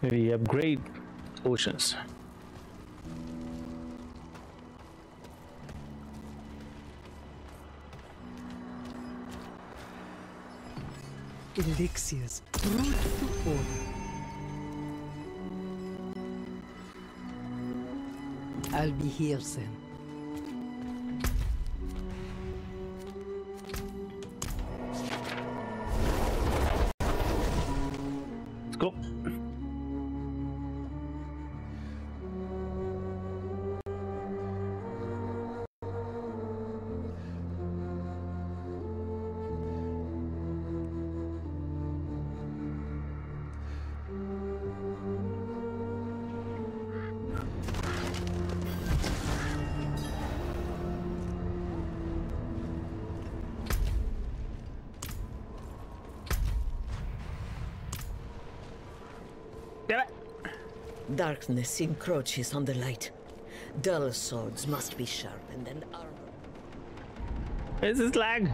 S1: Maybe upgrade potions.
S24: Elixirs brought to order. I'll be here then.
S17: Darkness encroaches on the light. Dull swords must be sharpened and armor.
S1: This lag?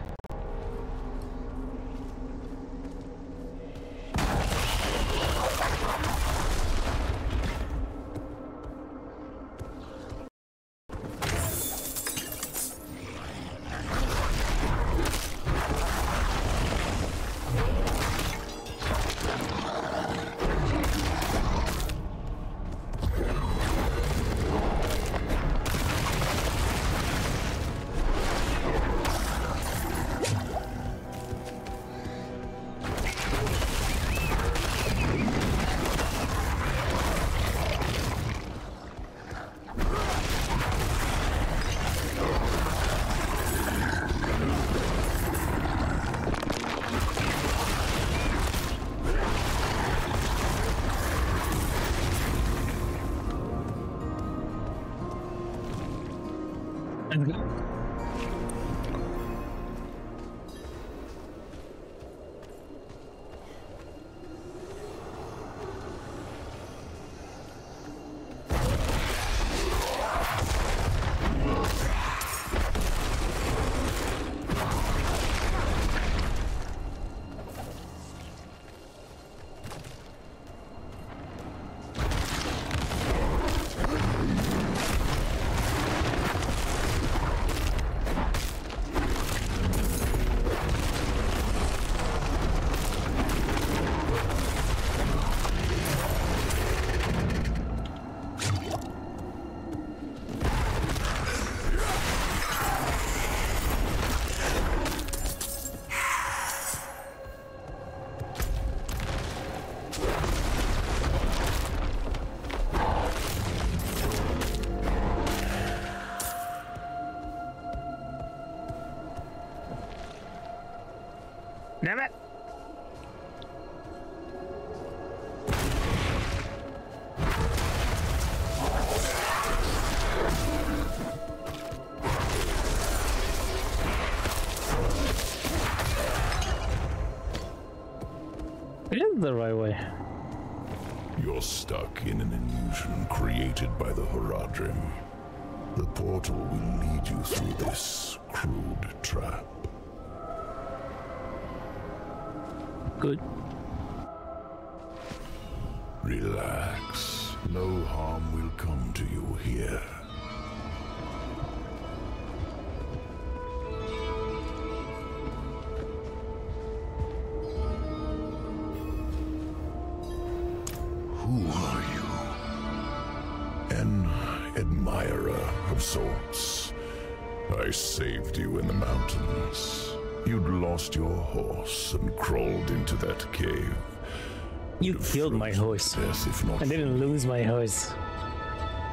S8: Created by the Horadrim. The portal will lead you through this crude trap.
S1: Good.
S8: Lost your horse and crawled into that cave.
S1: You killed my horse.
S8: Yes, if not
S1: I didn't lose my horse.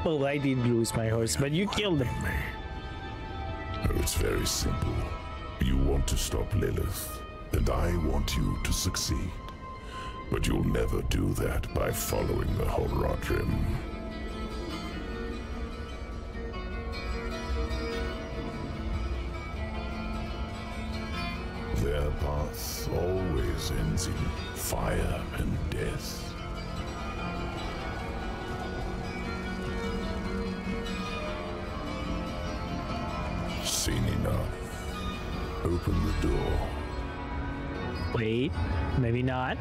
S1: Well, I did lose my horse, but you killed him.
S8: Oh, it's very simple. You want to stop Lilith, and I want you to succeed. But you'll never do that by following the Horadrim. In fire and death. Seen enough. Open the door.
S1: Wait, maybe not.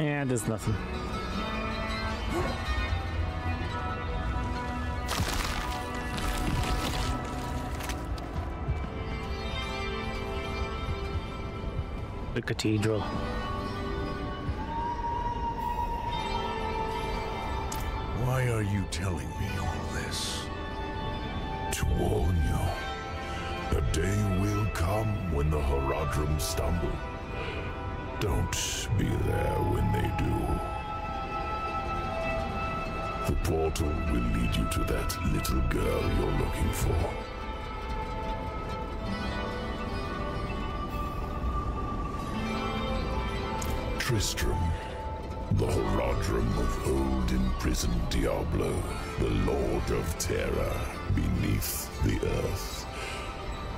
S1: Yeah, there's nothing. The cathedral.
S8: Why are you telling me all this? To warn you. A day will come when the Horadrim stumble. Don't be there when they do. The portal will lead you to that little girl you're looking for. Tristram, the Horadrim of old imprisoned Diablo, the Lord of Terror beneath the earth.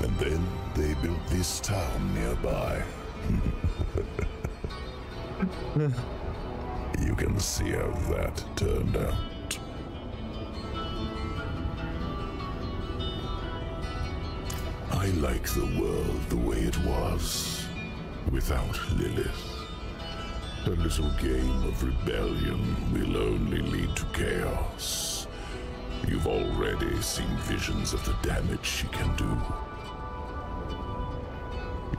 S8: And then they built this town nearby. you can see how that turned out. I like the world the way it was, without Lilith. A little game of rebellion will only lead to chaos. You've already seen visions of the damage she can do.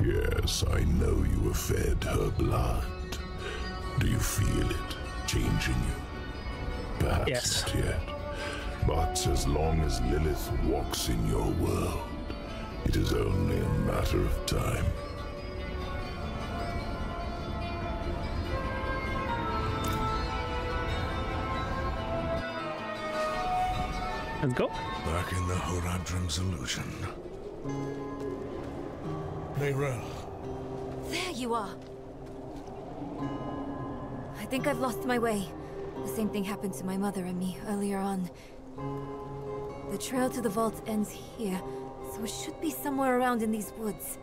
S8: Yes, I know you have fed her blood. Do you feel it changing you? Perhaps
S1: Yes.
S8: not yet. But as long as Lilith walks in your world, it is only a matter of time.
S1: Let's go.
S6: Back in the Horadrim's illusion. Neyrelle.
S16: There you are. I think I've lost my way. The same thing happened to my mother and me earlier on. The trail to the vault ends here, so it should be somewhere around in these woods.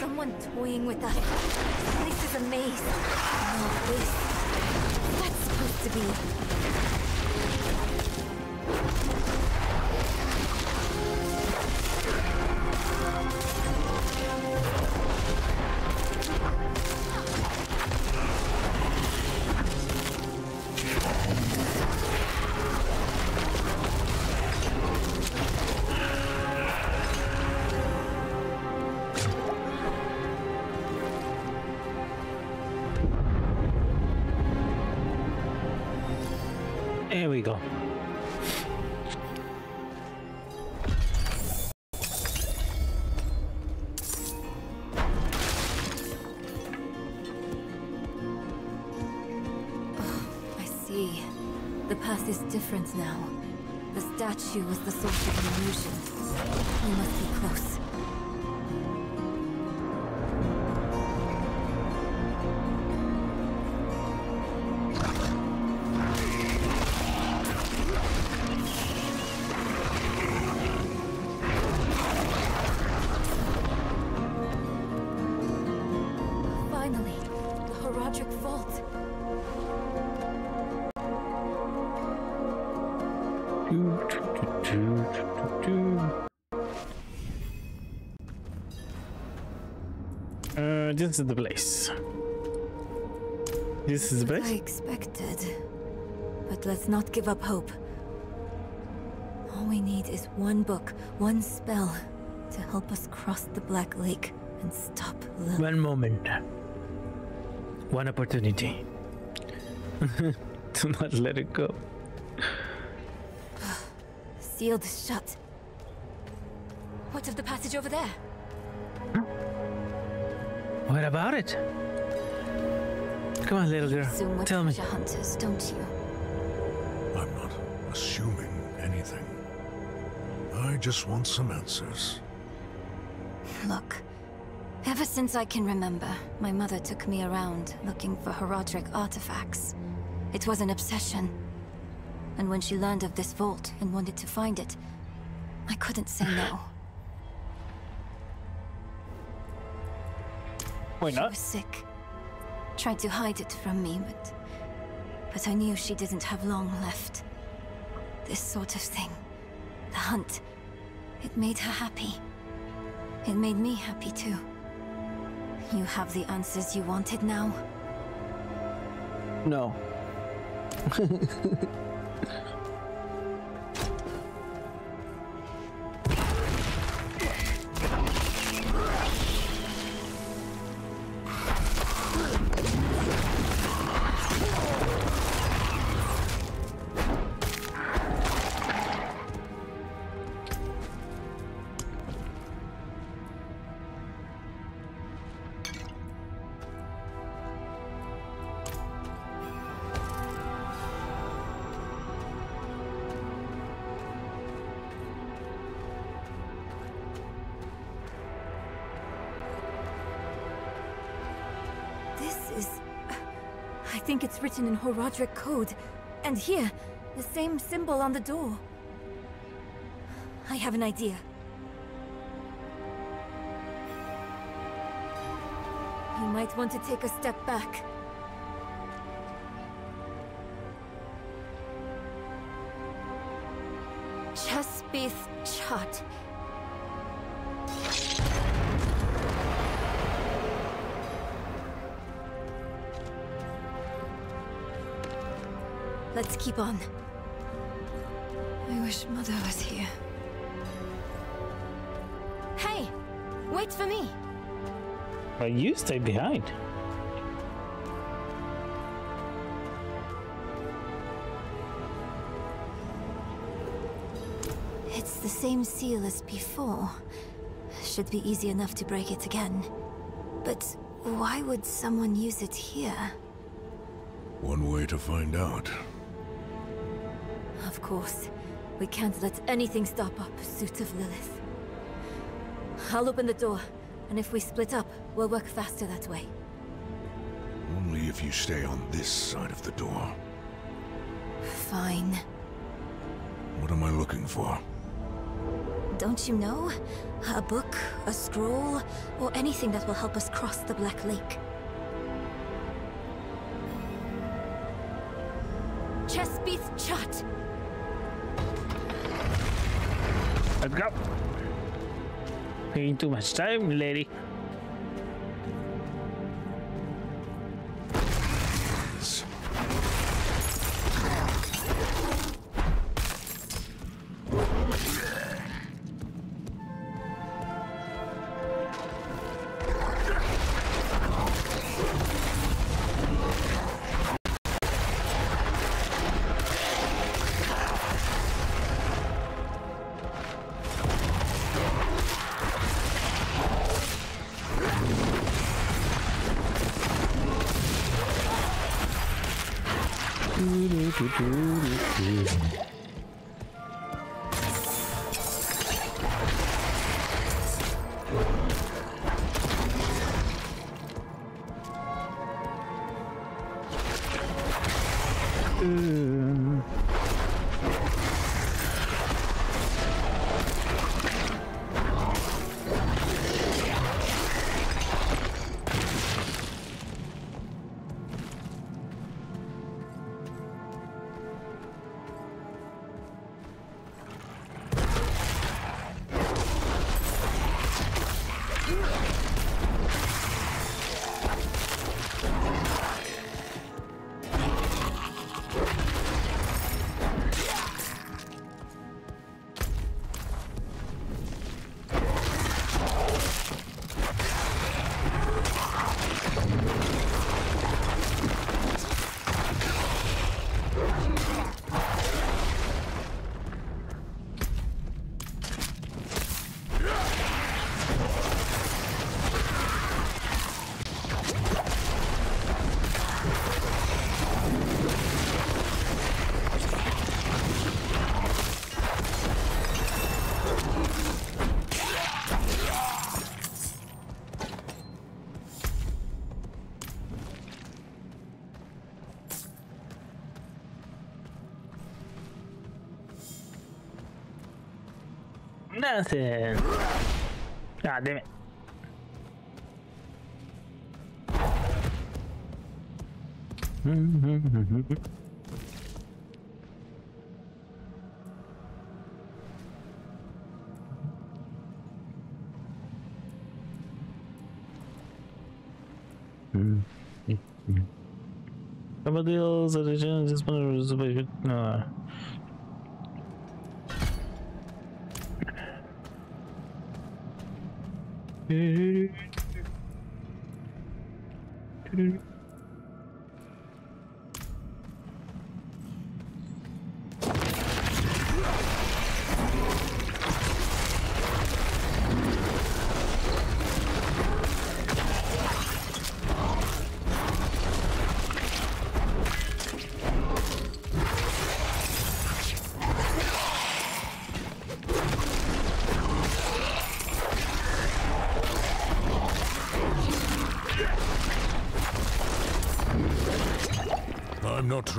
S16: Someone toying with us. Now. The statue was the source of the illusion. We must be close.
S1: This is the place. This is the place?
S16: I expected. But let's not give up hope. All we need is one book, one spell, to help us cross the Black Lake and stop Lilith.
S1: One moment. One opportunity. Do not let it go.
S16: Sealed shut. What of the passage over there?
S1: What about it? Come on, little girl.
S16: Assume we're
S1: Tell me.
S16: treasure hunters, don't you?
S8: I'm not assuming anything. I just want some answers.
S16: Look, ever since I can remember, my mother took me around looking for Horadric artifacts. It was an obsession. And when she learned of this vault and wanted to find it, I couldn't say no.
S1: Why
S16: She was sick. Tried to hide it from me, but... But I knew she didn't have long left. This sort of thing. The hunt. It made her happy. It made me happy too. You have the answers you wanted now?
S1: No.
S16: written in Horadric code. And here, the same symbol on the door. I have an idea. You might want to take a step back. Chespith Chut. Keep on. I wish Mother was here. Hey! Wait for me!
S1: But you stay behind.
S16: It's the same seal as before. Should be easy enough to break it again. But why would someone use it here?
S8: One way to find out.
S16: Of course, we can't let anything stop our pursuit of Lilith. I'll open the door, and if we split up, we'll work faster that way.
S8: Only if you stay on this side of the door.
S16: Fine.
S8: What am I looking for?
S16: Don't you know? A book, a scroll, or anything that will help us cross the Black Lake.
S1: Taking too much time, lady. Nothing. Ah, damn it. Cavadilhos, originais, disponíveis. No.
S8: I'm not Do -do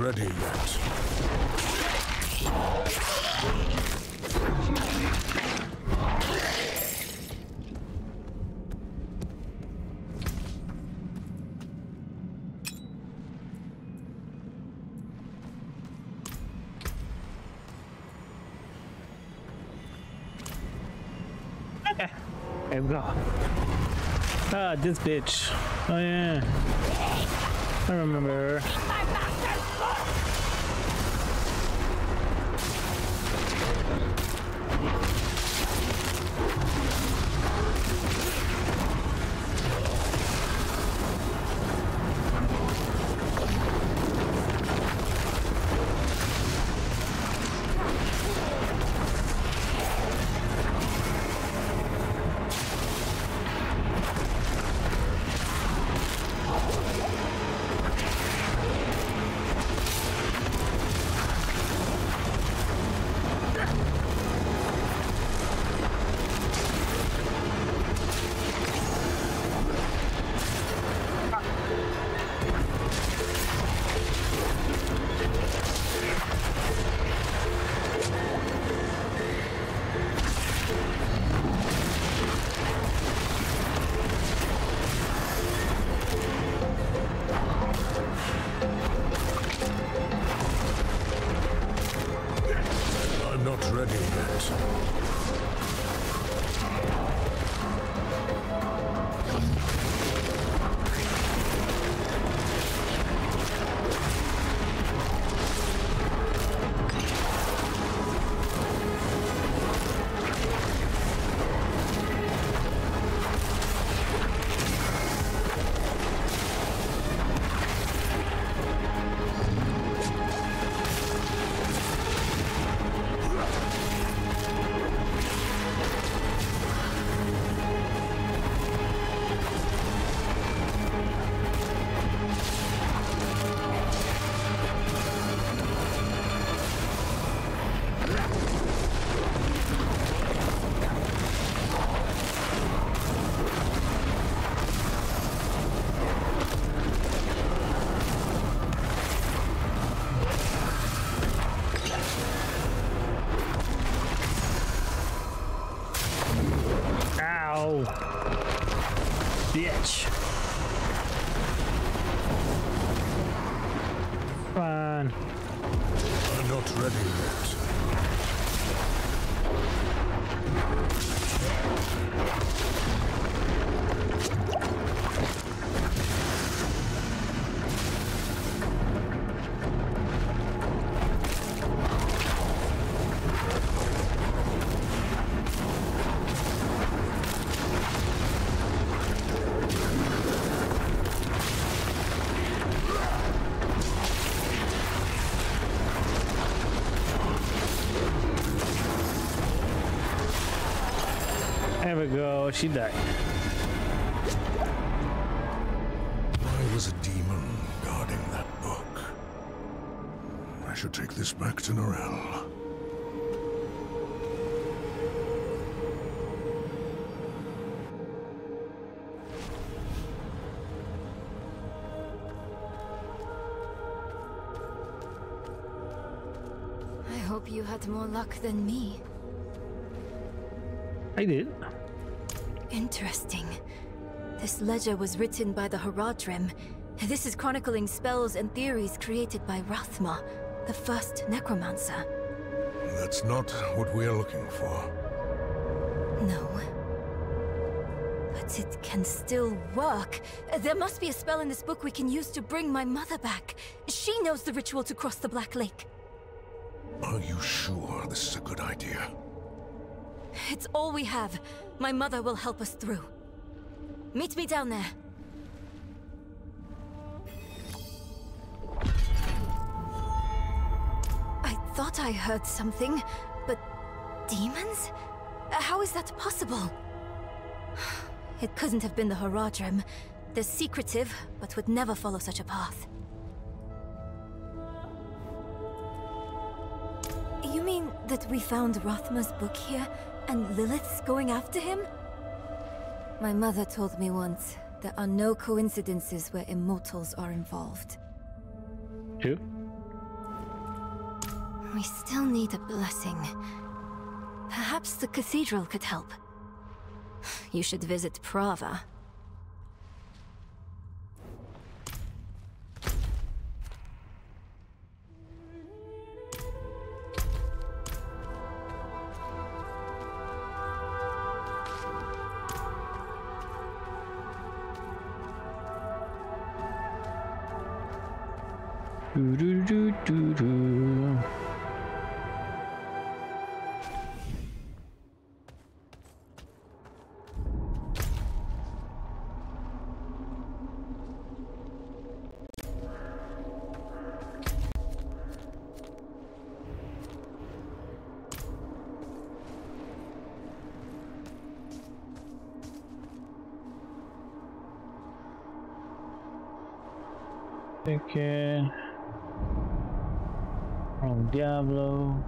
S8: ready yet.
S1: There we go. Ah, this bitch. Oh yeah. I remember. There we go. She died.
S8: I was a demon guarding that book. I should take this back to Neyrelle.
S16: I hope you had more luck than me.
S1: I did.
S16: This ledger was written by the Horadrim. This is chronicling spells and theories created by Rathma, the first necromancer.
S8: That's not what we're looking for.
S16: No. But it can still work. There must be a spell in this book we can use to bring my mother back. She knows the ritual to cross the Black Lake.
S8: Are you sure this is a good idea?
S16: It's all we have. My mother will help us through. Meet me down there. I thought I heard something, but demons? Uh, how is that possible? It couldn't have been the Horadrim. They're secretive, but would never follow such a path. You mean that we found Rathma's book here, and Lilith's going after him? My mother told me once, there are no coincidences where immortals are involved.
S1: True.
S16: We still need a blessing. Perhaps the cathedral could help. You should visit Prava.
S1: Do do do do do. Okay. Diablo.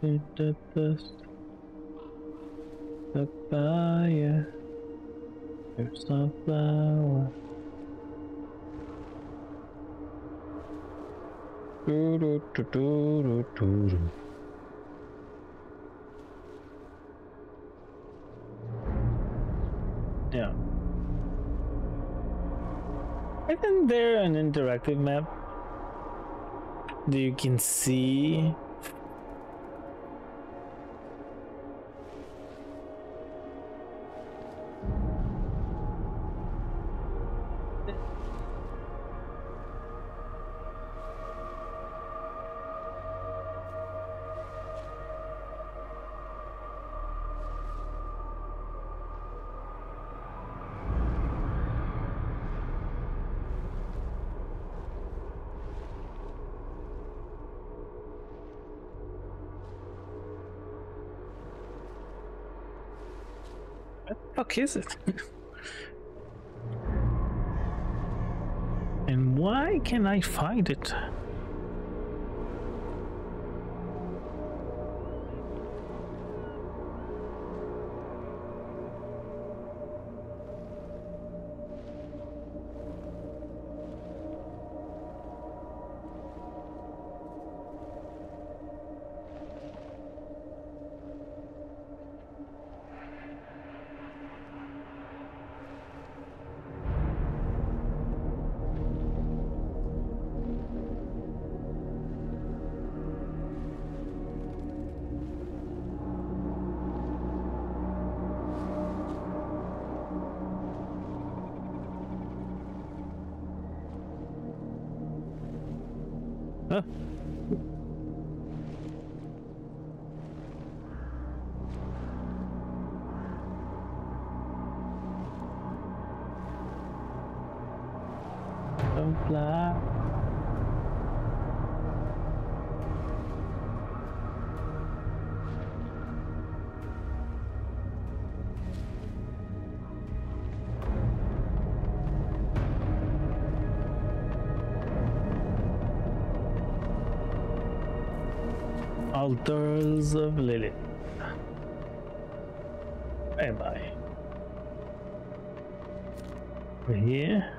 S1: The dust. The fire. There's a flower. Do, do, do, do, do, do, Isn't there an interactive map that you can see? Fuck is it? and why can I find it? Daughters of Lilith. Bye I? We're here.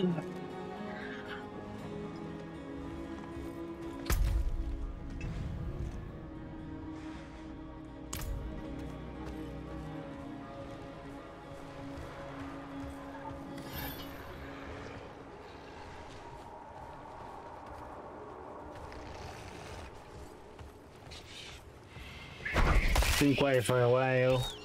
S1: Been quiet for a while.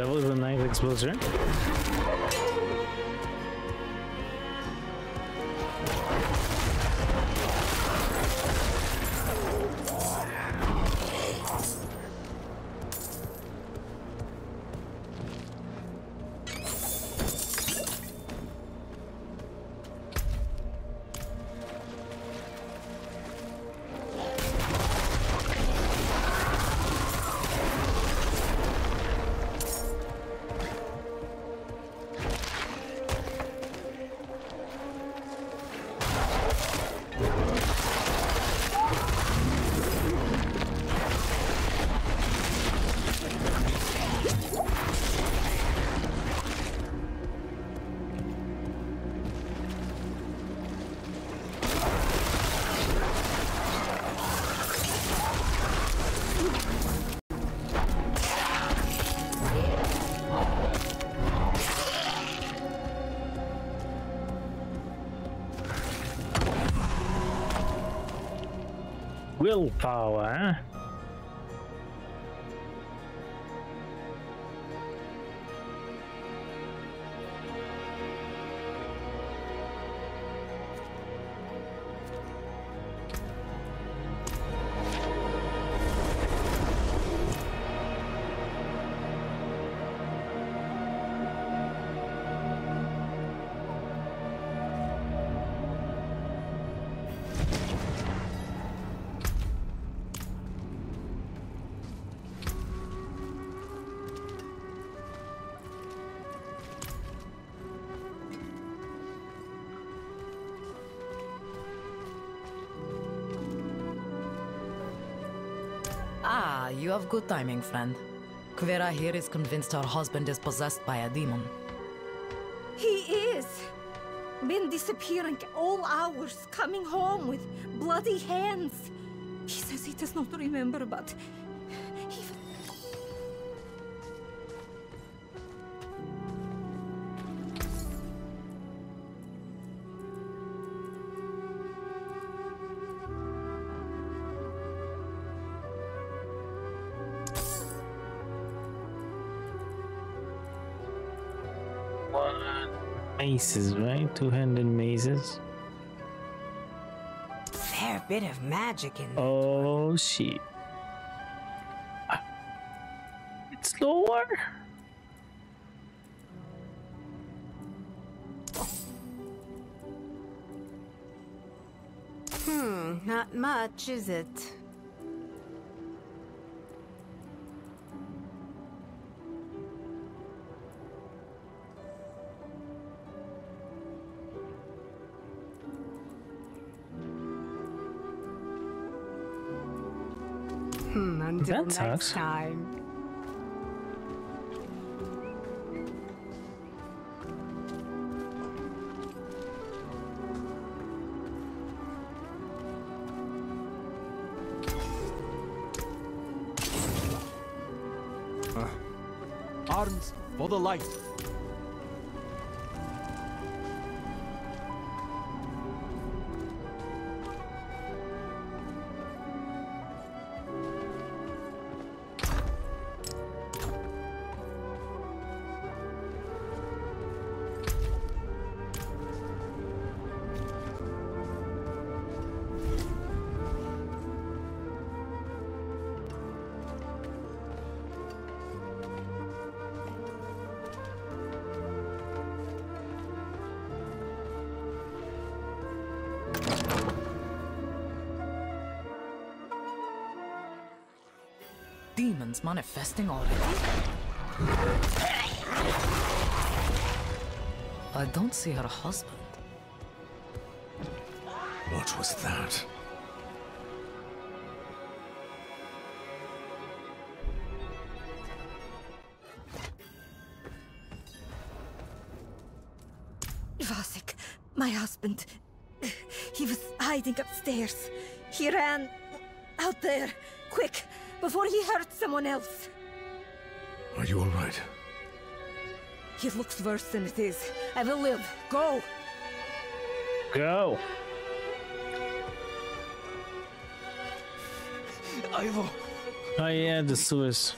S1: that was a nice explosion willpower, huh?
S19: You have good timing, friend. Kvera here is convinced her husband is possessed by a demon.
S5: He is. Been disappearing all hours, coming home with bloody hands. He says he does not remember, but
S1: Maces, right? Two-handed maces.
S22: Fair bit of magic in there.
S1: Oh shit. It's lower.
S22: Hmm, not much, is it?
S1: That
S22: next
S1: sucks.
S22: time.
S13: Uh, arms for the light.
S19: Demons manifesting already? I don't see her husband.
S5: Hurt someone else.
S8: Are you all right?
S5: It looks worse than it is. I will live. Go.
S1: Go.
S13: Ivo.
S1: Oh yeah, the sewers.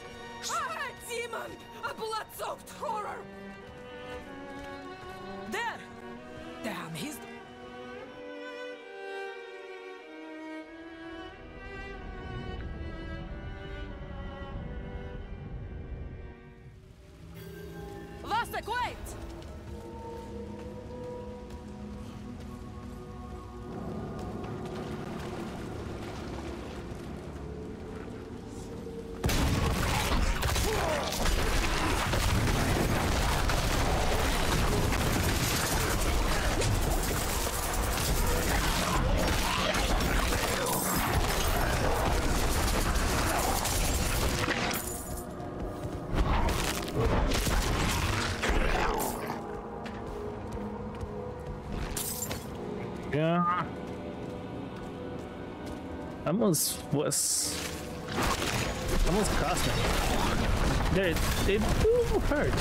S1: Almost was. Almost cost me. There, it, it hurt.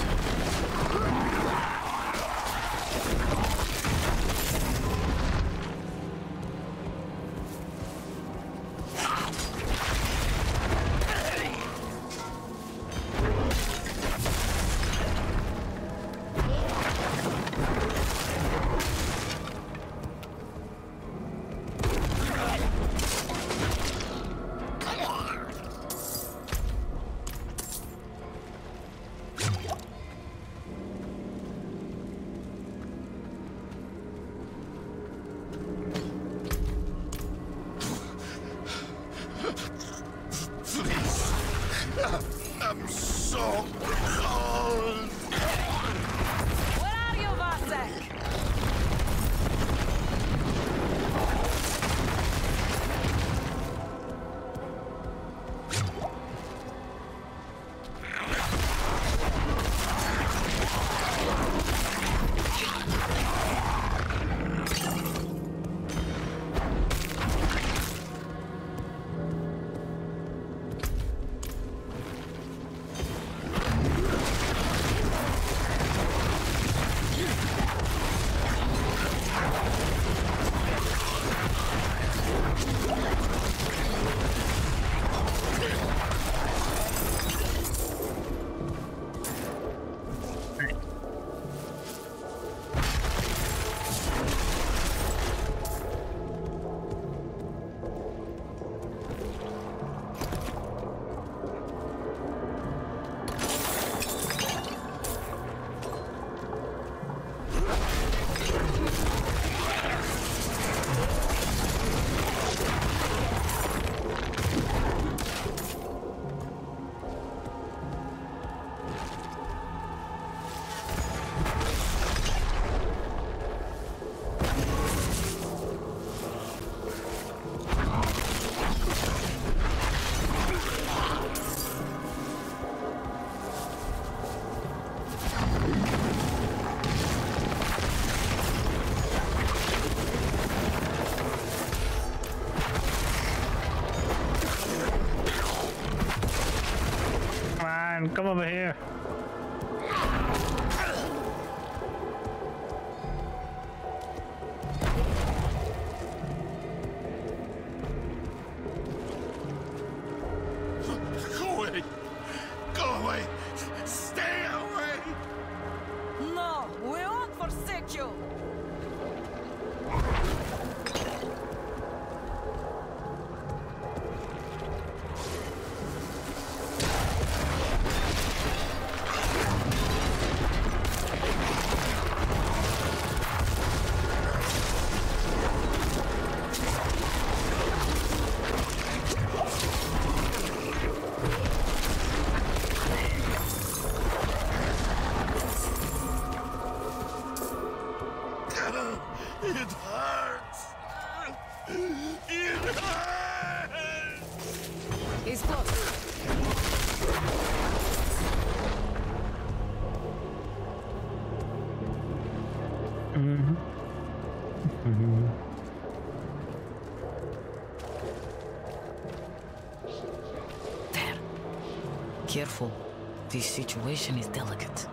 S19: This situation is delicate.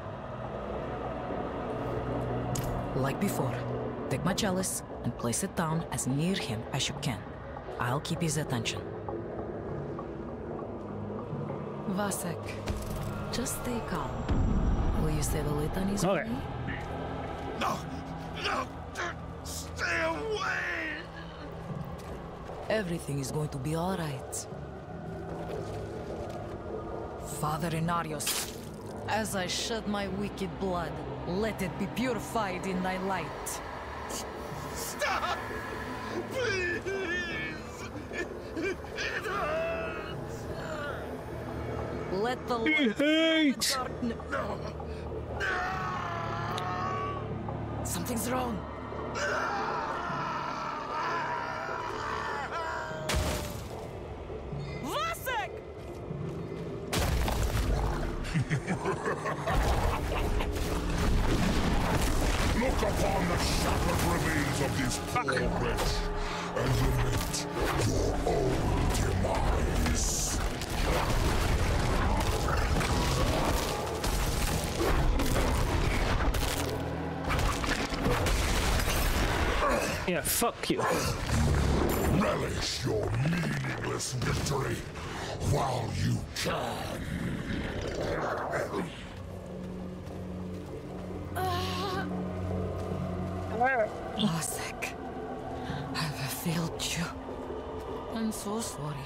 S19: Like before, take my chalice and place it down as near him as you can. I'll keep his attention. Vasek, just stay calm. Will you say the litanies for
S1: Okay.
S19: me?
S8: No. No. Stay away.
S19: Everything is going to be all right. Father Inarius, as I shed my wicked blood, let it be purified in thy light.
S8: Stop. Please. It hurts.
S19: Let the
S1: He
S19: light
S1: hates.
S19: darkness.
S8: No.
S19: Something's wrong.
S1: Yeah, fuck you.
S8: Relish your meaningless victory while you can.
S19: Vasek, I've failed you. I'm so sorry.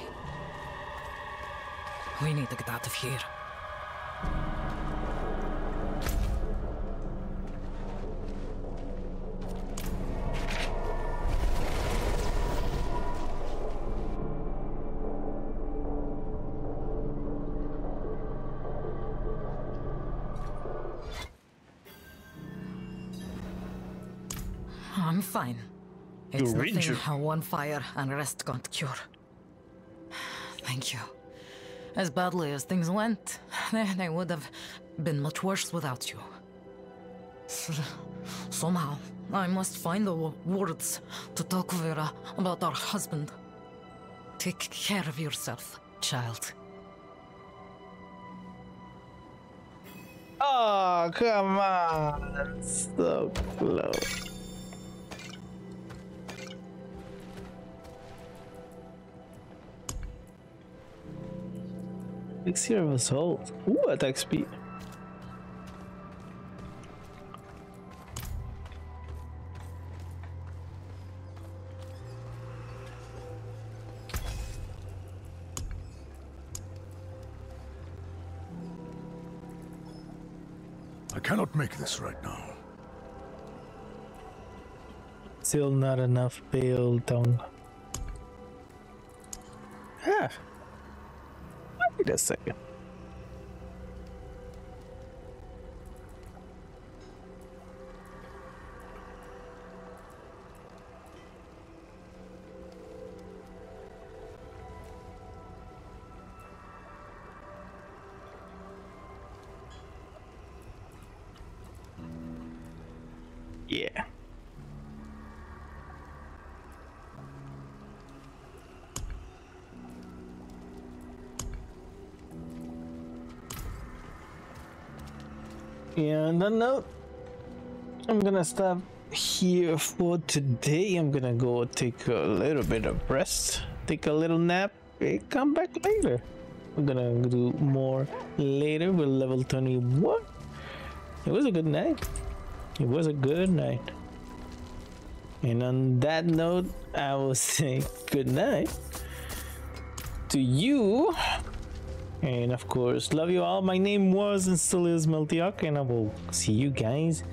S19: We need to get out of here. Fine. It's
S1: You're
S19: nothing
S1: injured.
S19: one fire and rest can't cure. Thank you. As badly as things went, they, they would have been much worse without you. Somehow, I must find the wo- words to talk to Vera about our husband. Take care of yourself, child.
S1: Oh, come on. So close. Elixir of Assault. Ooh, attack speed.
S6: I cannot make this right now.
S1: Still not enough pale tongue. Ah. Wait a second. That note, I'm gonna stop here for today. I'm gonna go take a little bit of rest, take a little nap, and come back later. We're gonna do more later with level 21. It was a good night. It was a good night. And on that note, I will say good night to you. And of course, love you all. My name was and still is Melteoc, and I will see you guys